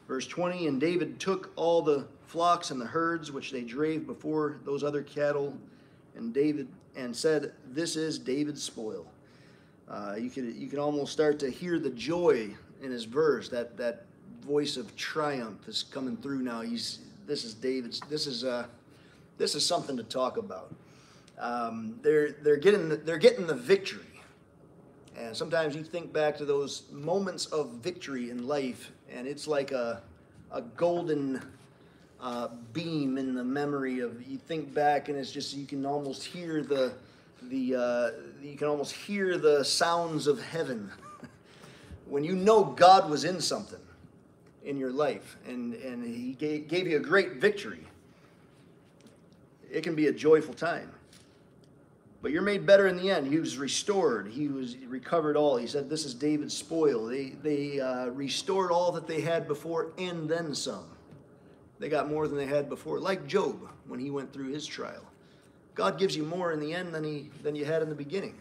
Verse 20, and David took all the flocks and the herds which they drave before those other cattle, and David and said, This is David's spoil. Uh, you could you can almost start to hear the joy in his verse. That that voice of triumph is coming through now. He's this is David's. This is uh, this is something to talk about. Um, they're they're getting the, they're getting the victory, and sometimes you think back to those moments of victory in life, and it's like a a golden uh, beam in the memory of you think back, and it's just you can almost hear the the uh, you can almost hear the sounds of heaven [LAUGHS] when you know God was in something in your life, and and He gave, gave you a great victory. It can be a joyful time. But you're made better in the end. He was restored. He was recovered all. He said, "This is David's spoil." They they uh, restored all that they had before and then some. They got more than they had before, like Job when he went through his trial. God gives you more in the end than he than you had in the beginning,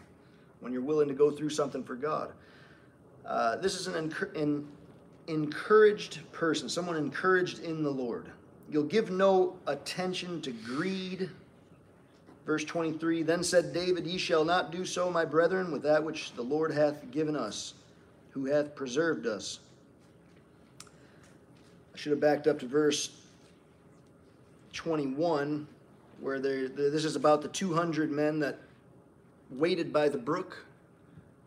when you're willing to go through something for God. Uh, this is an, an encouraged person, someone encouraged in the Lord. You'll give no attention to greed Verse 23 Then said David, Ye shall not do so, my brethren, with that which the Lord hath given us, who hath preserved us. I should have backed up to verse 21, where there, this is about the 200 men that waited by the brook.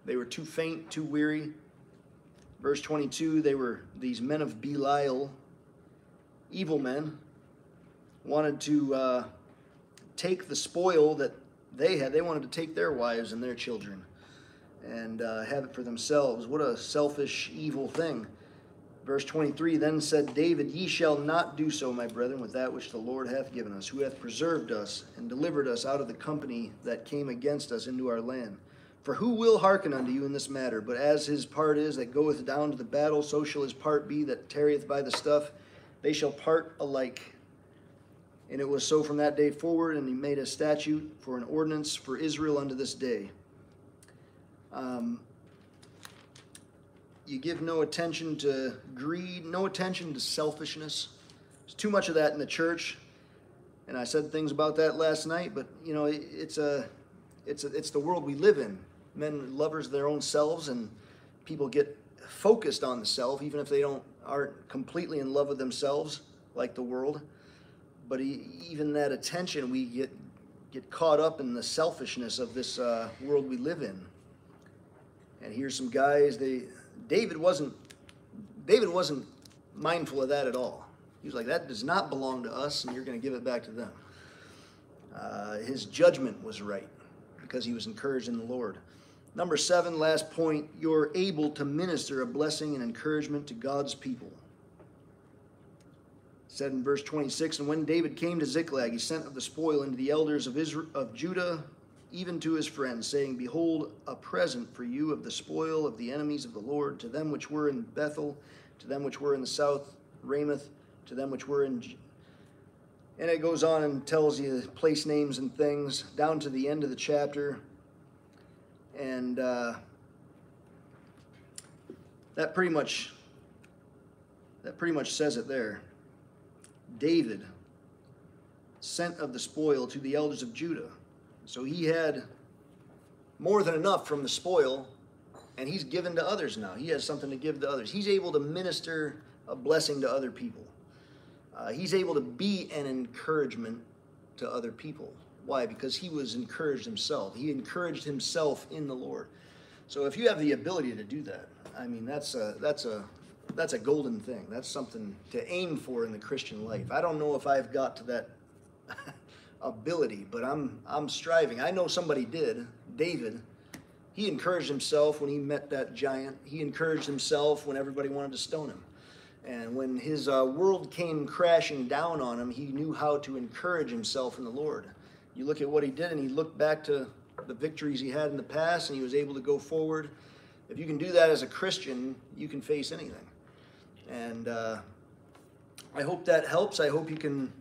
They were too faint, too weary. Verse 22 they were these men of Belial, evil men, wanted to. Uh, take the spoil that they had. They wanted to take their wives and their children and uh, have it for themselves. What a selfish, evil thing. Verse 23 Then said David, Ye shall not do so, my brethren, with that which the Lord hath given us, who hath preserved us and delivered us out of the company that came against us into our land. For who will hearken unto you in this matter? But as his part is that goeth down to the battle, so shall his part be that tarrieth by the stuff. They shall part alike. And it was so from that day forward, and he made a statute for an ordinance for Israel unto this day. Um, you give no attention to greed, no attention to selfishness. There's too much of that in the church, and I said things about that last night. But you know, it's a, it's a, it's the world we live in. Men lovers of their own selves, and people get focused on the self, even if they don't aren't completely in love with themselves, like the world but he, even that attention, we get get caught up in the selfishness of this uh, world we live in. And here's some guys. They David wasn't David wasn't mindful of that at all. He's like, that does not belong to us, and you're going to give it back to them. Uh, his judgment was right because he was encouraged in the Lord. Number seven, last point, you're able to minister a blessing and encouragement to God's people. Said in verse 26, and when David came to Ziklag, he sent of the spoil into the elders of Israel, of Judah, even to his friends, saying, Behold, a present for you of the spoil of the enemies of the Lord, to them which were in Bethel, to them which were in the south, Ramoth, to them which were in. And it goes on and tells you place names and things down to the end of the chapter. And uh, that pretty much that pretty much says it there. David sent of the spoil to the elders of Judah. So he had more than enough from the spoil, and he's given to others now. He has something to give to others. He's able to minister a blessing to other people. Uh, he's able to be an encouragement to other people. Why? Because he was encouraged himself. He encouraged himself in the Lord. So if you have the ability to do that, I mean that's a that's a that's a golden thing. That's something to aim for in the Christian life. I don't know if I've got to that [LAUGHS] ability, but I'm I'm striving. I know somebody did. David, he encouraged himself when he met that giant. He encouraged himself when everybody wanted to stone him. And when his uh, world came crashing down on him, he knew how to encourage himself in the Lord. You look at what he did, and he looked back to the victories he had in the past, and he was able to go forward. If you can do that as a Christian, you can face anything. And uh, I hope that helps. I hope you can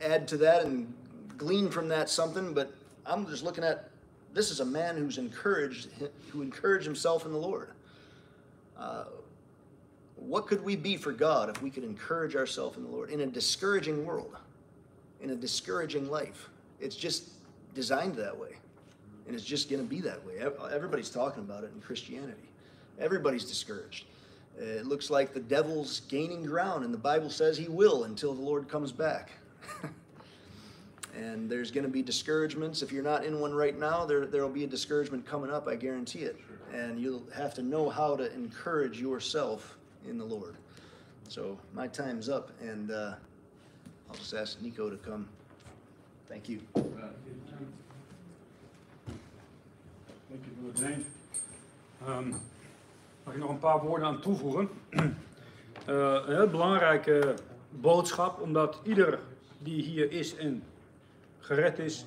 add to that and glean from that something. But I'm just looking at this is a man who's encouraged, who encouraged himself in the Lord. Uh, what could we be for God if we could encourage ourselves in the Lord in a discouraging world, in a discouraging life? It's just designed that way. And it's just going to be that way. Everybody's talking about it in Christianity. Everybody's discouraged. It looks like the devil's gaining ground, and the Bible says he will until the Lord comes back. [LAUGHS] and there's going to be discouragements. If you're not in one right now, there there will be a discouragement coming up. I guarantee it. And you'll have to know how to encourage yourself in the Lord. So my time's up, and uh, I'll just ask Nico to come. Thank you. Thank you, Brother James. Um, mag ik nog een paar woorden aan toevoegen? [CLEARS THROAT] Een heel belangrijke boodschap, omdat ieder die hier is en gered is,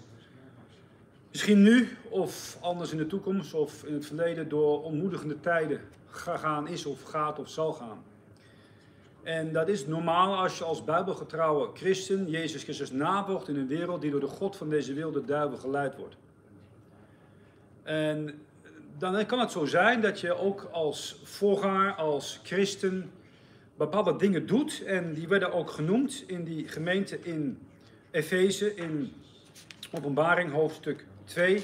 misschien nu of anders in de toekomst of in het verleden door ontmoedigende tijden gegaan is of gaat of zal gaan. En dat is normaal als je als bijbelgetrouwe christen Jezus Christus navolgt in een wereld die door de God van deze wilde duivel geleid wordt. En dan kan het zo zijn dat je ook als voorganger, als christen, bepaalde dingen doet. En die werden ook genoemd in die gemeente in Efeze, in Openbaring hoofdstuk 2.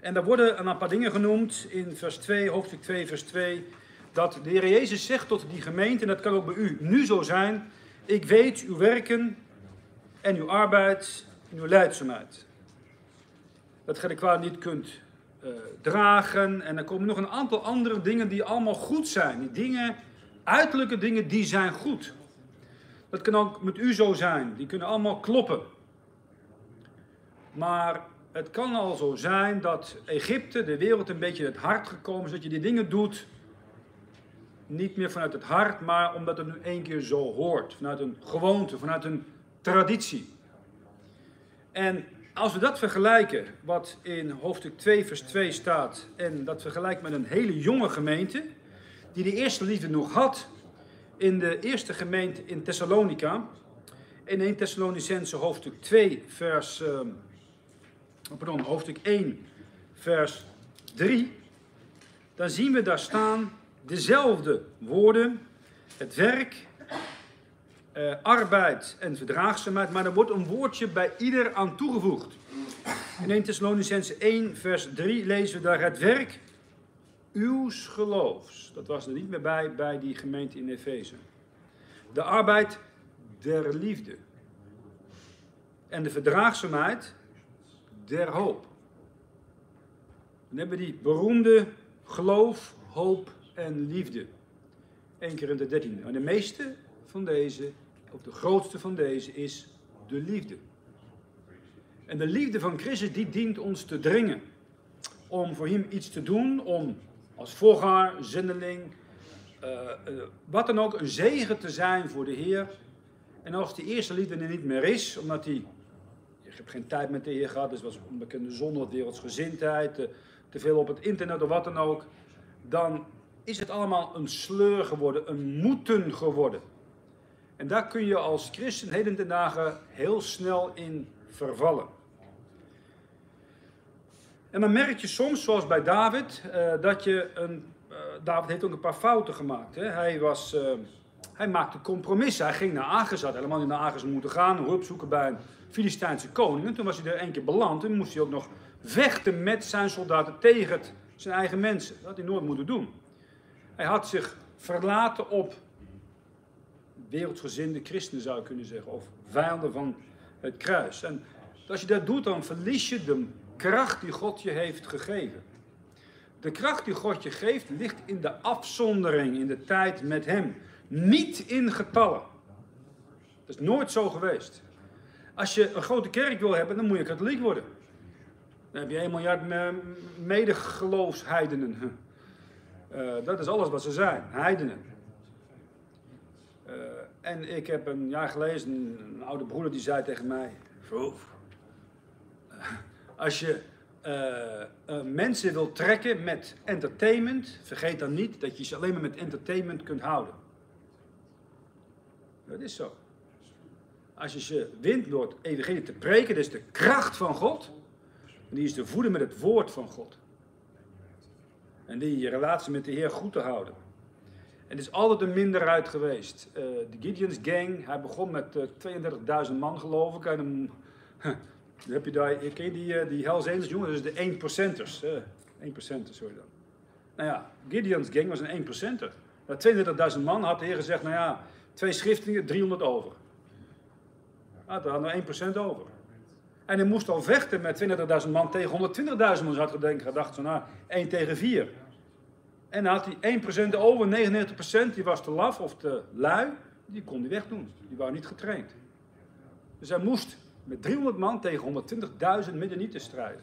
En daar worden een paar dingen genoemd in vers 2, hoofdstuk 2, vers 2. Dat de Heer Jezus zegt tot die gemeente, en dat kan ook bij u nu zo zijn. Ik weet uw werken en uw arbeid en uw leidzaamheid. Dat gij de kwaad niet kunt uh, dragen. En er komen nog een aantal andere dingen die allemaal goed zijn. Die dingen, uiterlijke dingen, die zijn goed. Dat kan ook met u zo zijn. Die kunnen allemaal kloppen. Maar het kan al zo zijn dat Egypte, de wereld, een beetje het hart gekomen is. Dat je die dingen doet, niet meer vanuit het hart, maar omdat het nu één keer zo hoort. Vanuit een gewoonte, vanuit een traditie. En als we dat vergelijken, wat in hoofdstuk 2, vers 2 staat, en dat vergelijkt met een hele jonge gemeente, die de eerste liefde nog had in de eerste gemeente in Thessalonica, in 1 Thessalonicense hoofdstuk 2, vers uh, pardon, hoofdstuk 1, vers 3, dan zien we daar staan dezelfde woorden, het werk, uh, arbeid en verdraagzaamheid, maar er wordt een woordje bij ieder aan toegevoegd. In 1 Thessalonicense 1, vers 3 lezen we daar het werk uws geloofs. Dat was er niet meer bij bij die gemeente in Efeze. De arbeid der liefde. En de verdraagzaamheid der hoop. Dan hebben we die beroemde geloof, hoop en liefde. Eén keer in de dertien. En de meeste van deze, de grootste van deze, is de liefde. En de liefde van Christus die dient ons te dringen om voor hem iets te doen, om als voorganger, zendeling, uh, uh, wat dan ook, een zegen te zijn voor de Heer. En als die eerste liefde er niet meer is, omdat hij, je hebt geen tijd met de Heer gehad, dus was onbekende zonde, wereldsgezindheid, te, te veel op het internet of wat dan ook, dan is het allemaal een sleur geworden, een moeten geworden. En daar kun je als christen heden ten dagen heel snel in vervallen. En dan merk je soms, zoals bij David, uh, dat je een. Uh, David heeft ook een paar fouten gemaakt. Hè? Hij, was, uh, hij maakte compromissen. Hij ging naar Agis, had helemaal niet naar Agis moeten gaan, hulp zoeken bij een Filistijnse koning. En toen was hij er één keer beland en moest hij ook nog vechten met zijn soldaten tegen zijn eigen mensen. Dat had hij nooit moeten doen. Hij had zich verlaten op wereldgezinde christenen, zou je kunnen zeggen, of vijanden van het kruis. En als je dat doet, dan verlies je de kracht die God je heeft gegeven. De kracht die God je geeft ligt in de afzondering, in de tijd met Hem. Niet in getallen. Dat is nooit zo geweest. Als je een grote kerk wil hebben, dan moet je katholiek worden. Dan heb je 1 miljard medegeloofsheidenen. Uh, dat is alles wat ze zijn, heidenen. En ik heb een jaar geleden een, oude broeder die zei tegen mij: Verhoef, als je uh, uh, mensen wil trekken met entertainment, vergeet dan niet dat je ze alleen maar met entertainment kunt houden. Dat is zo. Als je ze wint door het evangelie te preken, dat is de kracht van God. En die is te voeden met het woord van God. En die je relatie met de Heer goed te houden. Het is altijd een minderheid geweest. Uh, de Gideon's Gang, hij begon met 32.000 man geloof ik. En hem, dan heb je daar, ken je die, die Hells Angels? Dat is de 1%ers. Uh, 1%ers, sorry dan. Nou ja, Gideon's Gang was een 1%er. Na 32.000 man had de Heer gezegd, nou ja, twee schriftingen, 300 over. Ah, daar hadden we 1% over. En hij moest al vechten met 20.000 man tegen 120.000 man. Ze had gedacht zo, nou, 1 tegen 4. En dan had hij 1% over, 99% die was te laf of te lui. Die kon hij wegdoen. Die waren niet getraind. Dus hij moest met 300 man tegen 120.000 midden niet te strijden.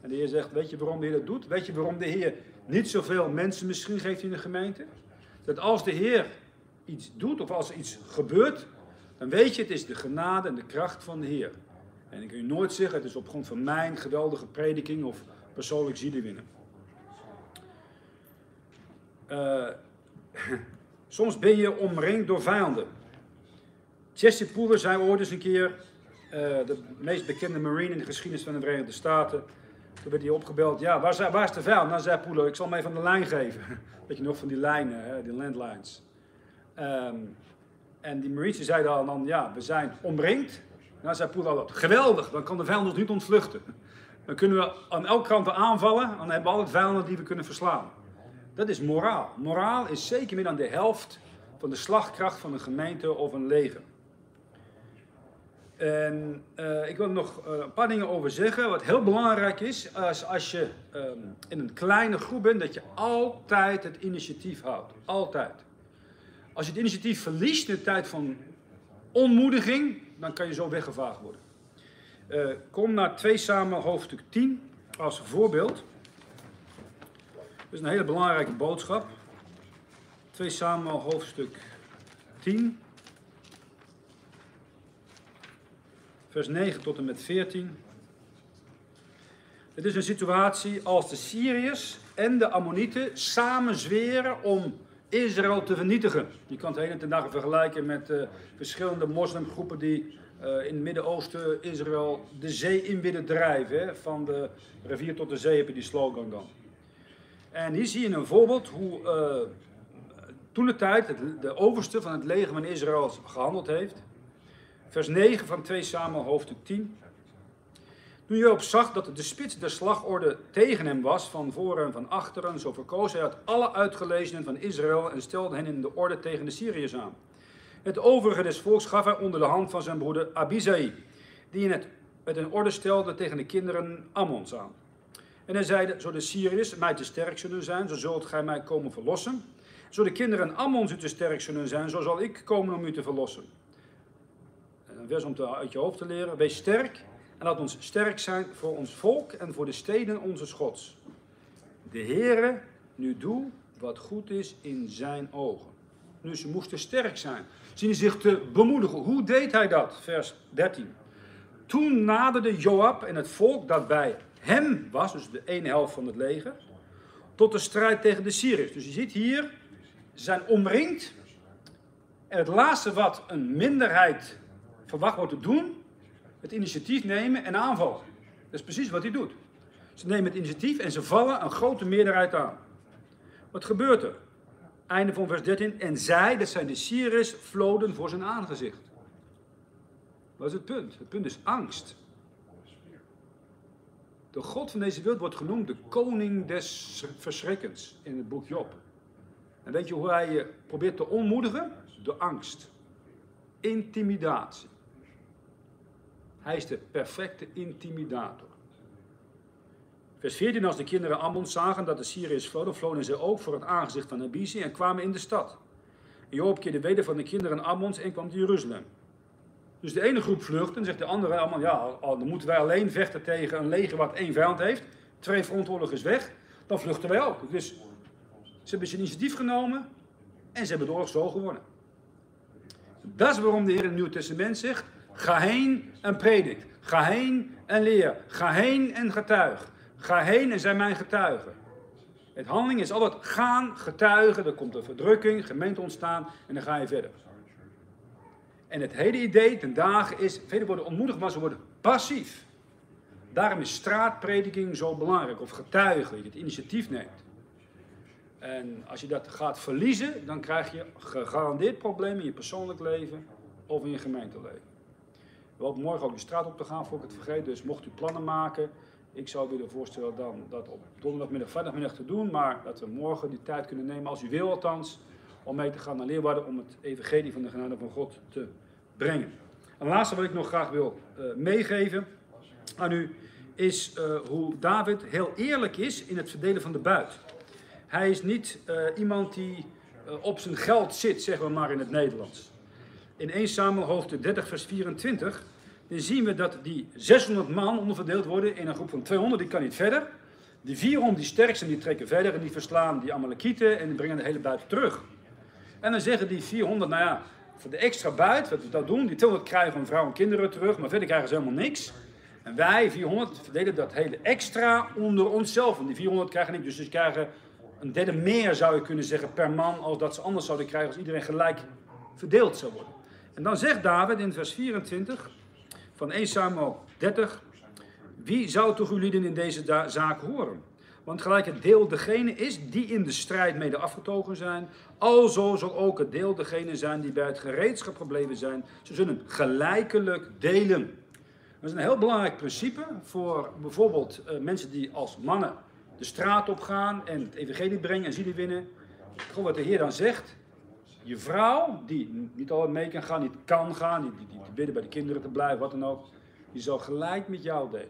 En de Heer zegt, weet je waarom de Heer dat doet? Weet je waarom de Heer niet zoveel mensen misschien geeft in de gemeente? Dat als de Heer iets doet of als er iets gebeurt, dan weet je, het is de genade en de kracht van de Heer. En ik kun je nooit zeggen, het is op grond van mijn geweldige prediking of persoonlijk zielewinnen. Uh, [LAUGHS] soms ben je omringd door vijanden. Jesse Poeler zei ooit eens een keer, uh, de meest bekende marine in de geschiedenis van de Verenigde Staten. Toen werd hij opgebeld, ja, waar waar is de vijand? Nou zei Poeler, ik zal hem even de lijn geven. [LAUGHS] Weet je nog van die lijnen, hè, die landlines. Um, en die marines zeiden dan, ja, we zijn omringd. Nou zei Poeler dat, geweldig, dan kan de vijand ons niet ontvluchten. Dan kunnen we aan elke kant aanvallen, dan hebben we altijd vijanden die we kunnen verslaan. Dat is moraal. Moraal is zeker meer dan de helft van de slagkracht van een gemeente of een leger. En uh, ik wil er nog uh, een paar dingen over zeggen. Wat heel belangrijk is, als, als je um, in een kleine groep bent, dat je altijd het initiatief houdt. Altijd. Als je het initiatief verliest in de tijd van onmoediging, dan kan je zo weggevaagd worden. Uh, kom naar 2 Samen hoofdstuk 10 als voorbeeld. Is een hele belangrijke boodschap. 2 Samuel hoofdstuk 10. Vers 9 tot en met 14. Het is een situatie als de Syriërs en de Ammonieten samen zweren om Israël te vernietigen. Je kan het heden ten dagen vergelijken met uh, verschillende moslimgroepen die uh, in het Midden-Oosten Israël de zee in willen drijven. Van de rivier tot de zee heb je die slogan dan. En hier zie je een voorbeeld hoe uh, toen de tijd de overste van het leger van Israël gehandeld heeft. Vers 9 van 2 Samuel hoofdstuk 10. Toen Joop zag dat de spits der slagorde tegen hem was, van voren en van achteren, zo verkoos hij uit alle uitgelezenen van Israël en stelde hen in de orde tegen de Syriërs aan. Het overige des volks gaf hij onder de hand van zijn broeder Abizai, die het, het in orde stelde tegen de kinderen Ammons aan. En hij zeide, zo de Syriërs mij te sterk zullen zijn, zo zult gij mij komen verlossen. Zo de kinderen Ammons u te sterk zullen zijn, zo zal ik komen om u te verlossen. En Een vers om te, uit je hoofd te leren. Wees sterk en laat ons sterk zijn voor ons volk en voor de steden onze Gods. De Heere, nu doe wat goed is in zijn ogen. Nu, ze moesten sterk zijn. Zien zich te bemoedigen. Hoe deed hij dat? Vers 13. Toen naderde Joab en het volk dat bij hem was, dus de ene helft van het leger, tot de strijd tegen de Syriërs. Dus je ziet hier, ze zijn omringd. En het laatste wat een minderheid verwacht wordt te doen, het initiatief nemen en aanvallen. Dat is precies wat hij doet. Ze nemen het initiatief en ze vallen een grote meerderheid aan. Wat gebeurt er? Einde van vers 13. En zij, dat zijn de Syriërs, vloden voor zijn aangezicht. Wat is het punt? Het punt is angst. De God van deze wereld wordt genoemd de koning des verschrikkens in het boek Job. En weet je hoe hij je probeert te ontmoedigen? De angst. Intimidatie. Hij is de perfecte intimidator. Vers 14, als de kinderen Ammon zagen dat de Syriërs vloden, vloden ze ook voor het aangezicht van Abisi en kwamen in de stad. Job keerde weder van de kinderen Ammons en kwam te Jeruzalem. Dus de ene groep vlucht en zegt de andere allemaal, ja, dan moeten wij alleen vechten tegen een leger wat één vijand heeft. Twee verantwoordelijkers weg, dan vluchten wij ook. Dus ze hebben zijn initiatief genomen en ze hebben de oorlog zo gewonnen. Dat is waarom de Heer in het Nieuw Testament zegt, ga heen en predik. Ga heen en leer. Ga heen en getuig. Ga heen en zijn mijn getuigen. Het handeling is altijd gaan, getuigen, dan komt er verdrukking, gemeente ontstaan en dan ga je verder. En het hele idee ten dagen is, velen worden ontmoedigd, maar ze worden passief. Daarom is straatprediking zo belangrijk, of getuigen, dat je het initiatief neemt. En als je dat gaat verliezen, dan krijg je gegarandeerd problemen in je persoonlijk leven of in je gemeenteleven. We hopen morgen ook de straat op te gaan, voor ik het vergeet. Dus mocht u plannen maken, ik zou willen voorstellen dan dat op donderdagmiddag, vrijdagmiddag te doen, maar dat we morgen die tijd kunnen nemen, als u wil althans, om mee te gaan naar Leeuwarden om het evangelie van de genade van God te brengen. En laatste wat ik nog graag wil uh, meegeven aan u, is uh, hoe David heel eerlijk is in het verdelen van de buit. Hij is niet uh, iemand die op zijn geld zit, zeggen we maar in het Nederlands. In 1 Samuel hoofdstuk 30 vers 24 dan zien we dat die 600 man onderverdeeld worden in een groep van 200, die kan niet verder. Die 400 die sterk zijn, die trekken verder en die verslaan die Amalekieten en die brengen de hele buit terug. En dan zeggen die 400, nou ja, voor de extra buit, wat we dat doen, die 200 krijgen vrouwen en kinderen terug, maar verder krijgen ze helemaal niks. En wij, 400, verdelen dat hele extra onder onszelf. En die 400 krijgen niks, dus ze krijgen een derde meer, zou je kunnen zeggen, per man, als dat ze anders zouden krijgen als iedereen gelijk verdeeld zou worden. En dan zegt David in vers 24 van 1 Samuel 30, wie zou toch lieden in deze zaak horen? Want gelijk het deel degene is die in de strijd mede afgetogen zijn, alzo zal ook het deel degene zijn die bij het gereedschap gebleven zijn. Ze zullen gelijkelijk delen. Dat is een heel belangrijk principe voor bijvoorbeeld uh, mensen die als mannen de straat op gaan en het evangelie brengen en zielen winnen. Gewoon wat de Heer dan zegt. Je vrouw, die niet altijd mee kan gaan, niet kan gaan, die, die, bidden bij de kinderen te blijven, wat dan ook, die zal gelijk met jou delen.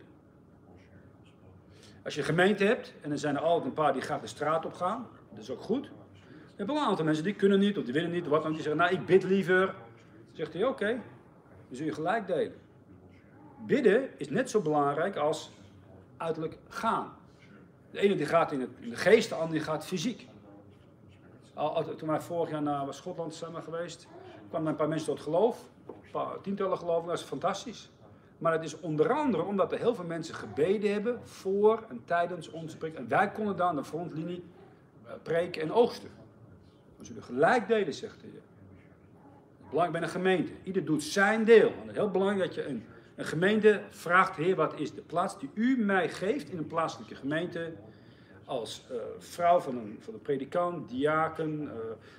Als je een gemeente hebt en er zijn er altijd een paar die graag de straat op gaan, dat is ook goed. Je hebt ook een aantal mensen die kunnen niet of die willen niet wat dan, die zeggen, nou ik bid liever. Zegt hij, oké, okay, dan zul je gelijk delen. Bidden is net zo belangrijk als uiterlijk gaan. De ene die gaat in, het, de geest, de andere die gaat fysiek. Toen wij vorig jaar naar Schotland zijn geweest, kwamen een paar mensen tot geloof. Een tientallen geloven, dat is fantastisch. Maar het is onder andere omdat er heel veel mensen gebeden hebben voor en tijdens ons preek. En wij konden daar aan de frontlinie eh, preken en oogsten. We zullen gelijk delen, zegt de Heer. Belangrijk bij een gemeente. Ieder doet zijn deel. En het is heel belangrijk dat je een, een gemeente vraagt, Heer, wat is de plaats die u mij geeft in een plaatselijke gemeente? Als uh, vrouw van een, van predikant, diaken, uh,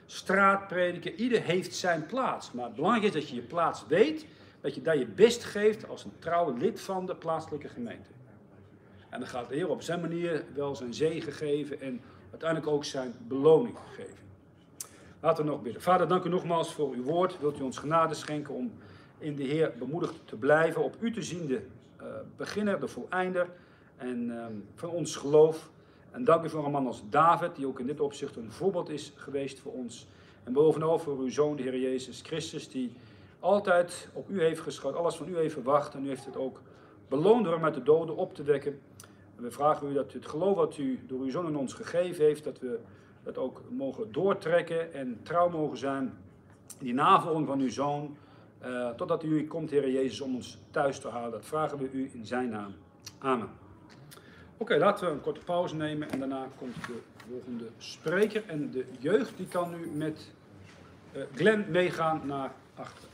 straatprediker. Ieder heeft zijn plaats. Maar het belangrijk is dat je je plaats weet dat je daar je best geeft als een trouwe lid van de plaatselijke gemeente. En dan gaat de Heer op zijn manier wel zijn zegen geven en uiteindelijk ook zijn beloning geven. Laten we nog bidden. Vader, dank u nogmaals voor uw woord. Wilt u ons genade schenken om in de Heer bemoedigd te blijven, op u te zien, de uh, beginner, de voleinder en uh, van ons geloof. En dank u voor een man als David, die ook in dit opzicht een voorbeeld is geweest voor ons. En bovenal voor uw zoon, de Heer Jezus Christus, die altijd op u heeft geschat, alles van u heeft verwacht. En u heeft het ook beloond door hem uit de doden op te wekken. En we vragen u dat u het geloof wat u door uw zoon in ons gegeven heeft, dat we dat ook mogen doortrekken en trouw mogen zijn. Die navolging van uw zoon, eh, totdat u komt, Heer Jezus, om ons thuis te halen. Dat vragen we u in zijn naam. Amen. Oké, laten we een korte pauze nemen en daarna komt de volgende spreker. En de jeugd die kan nu met eh, Glenn meegaan naar achter.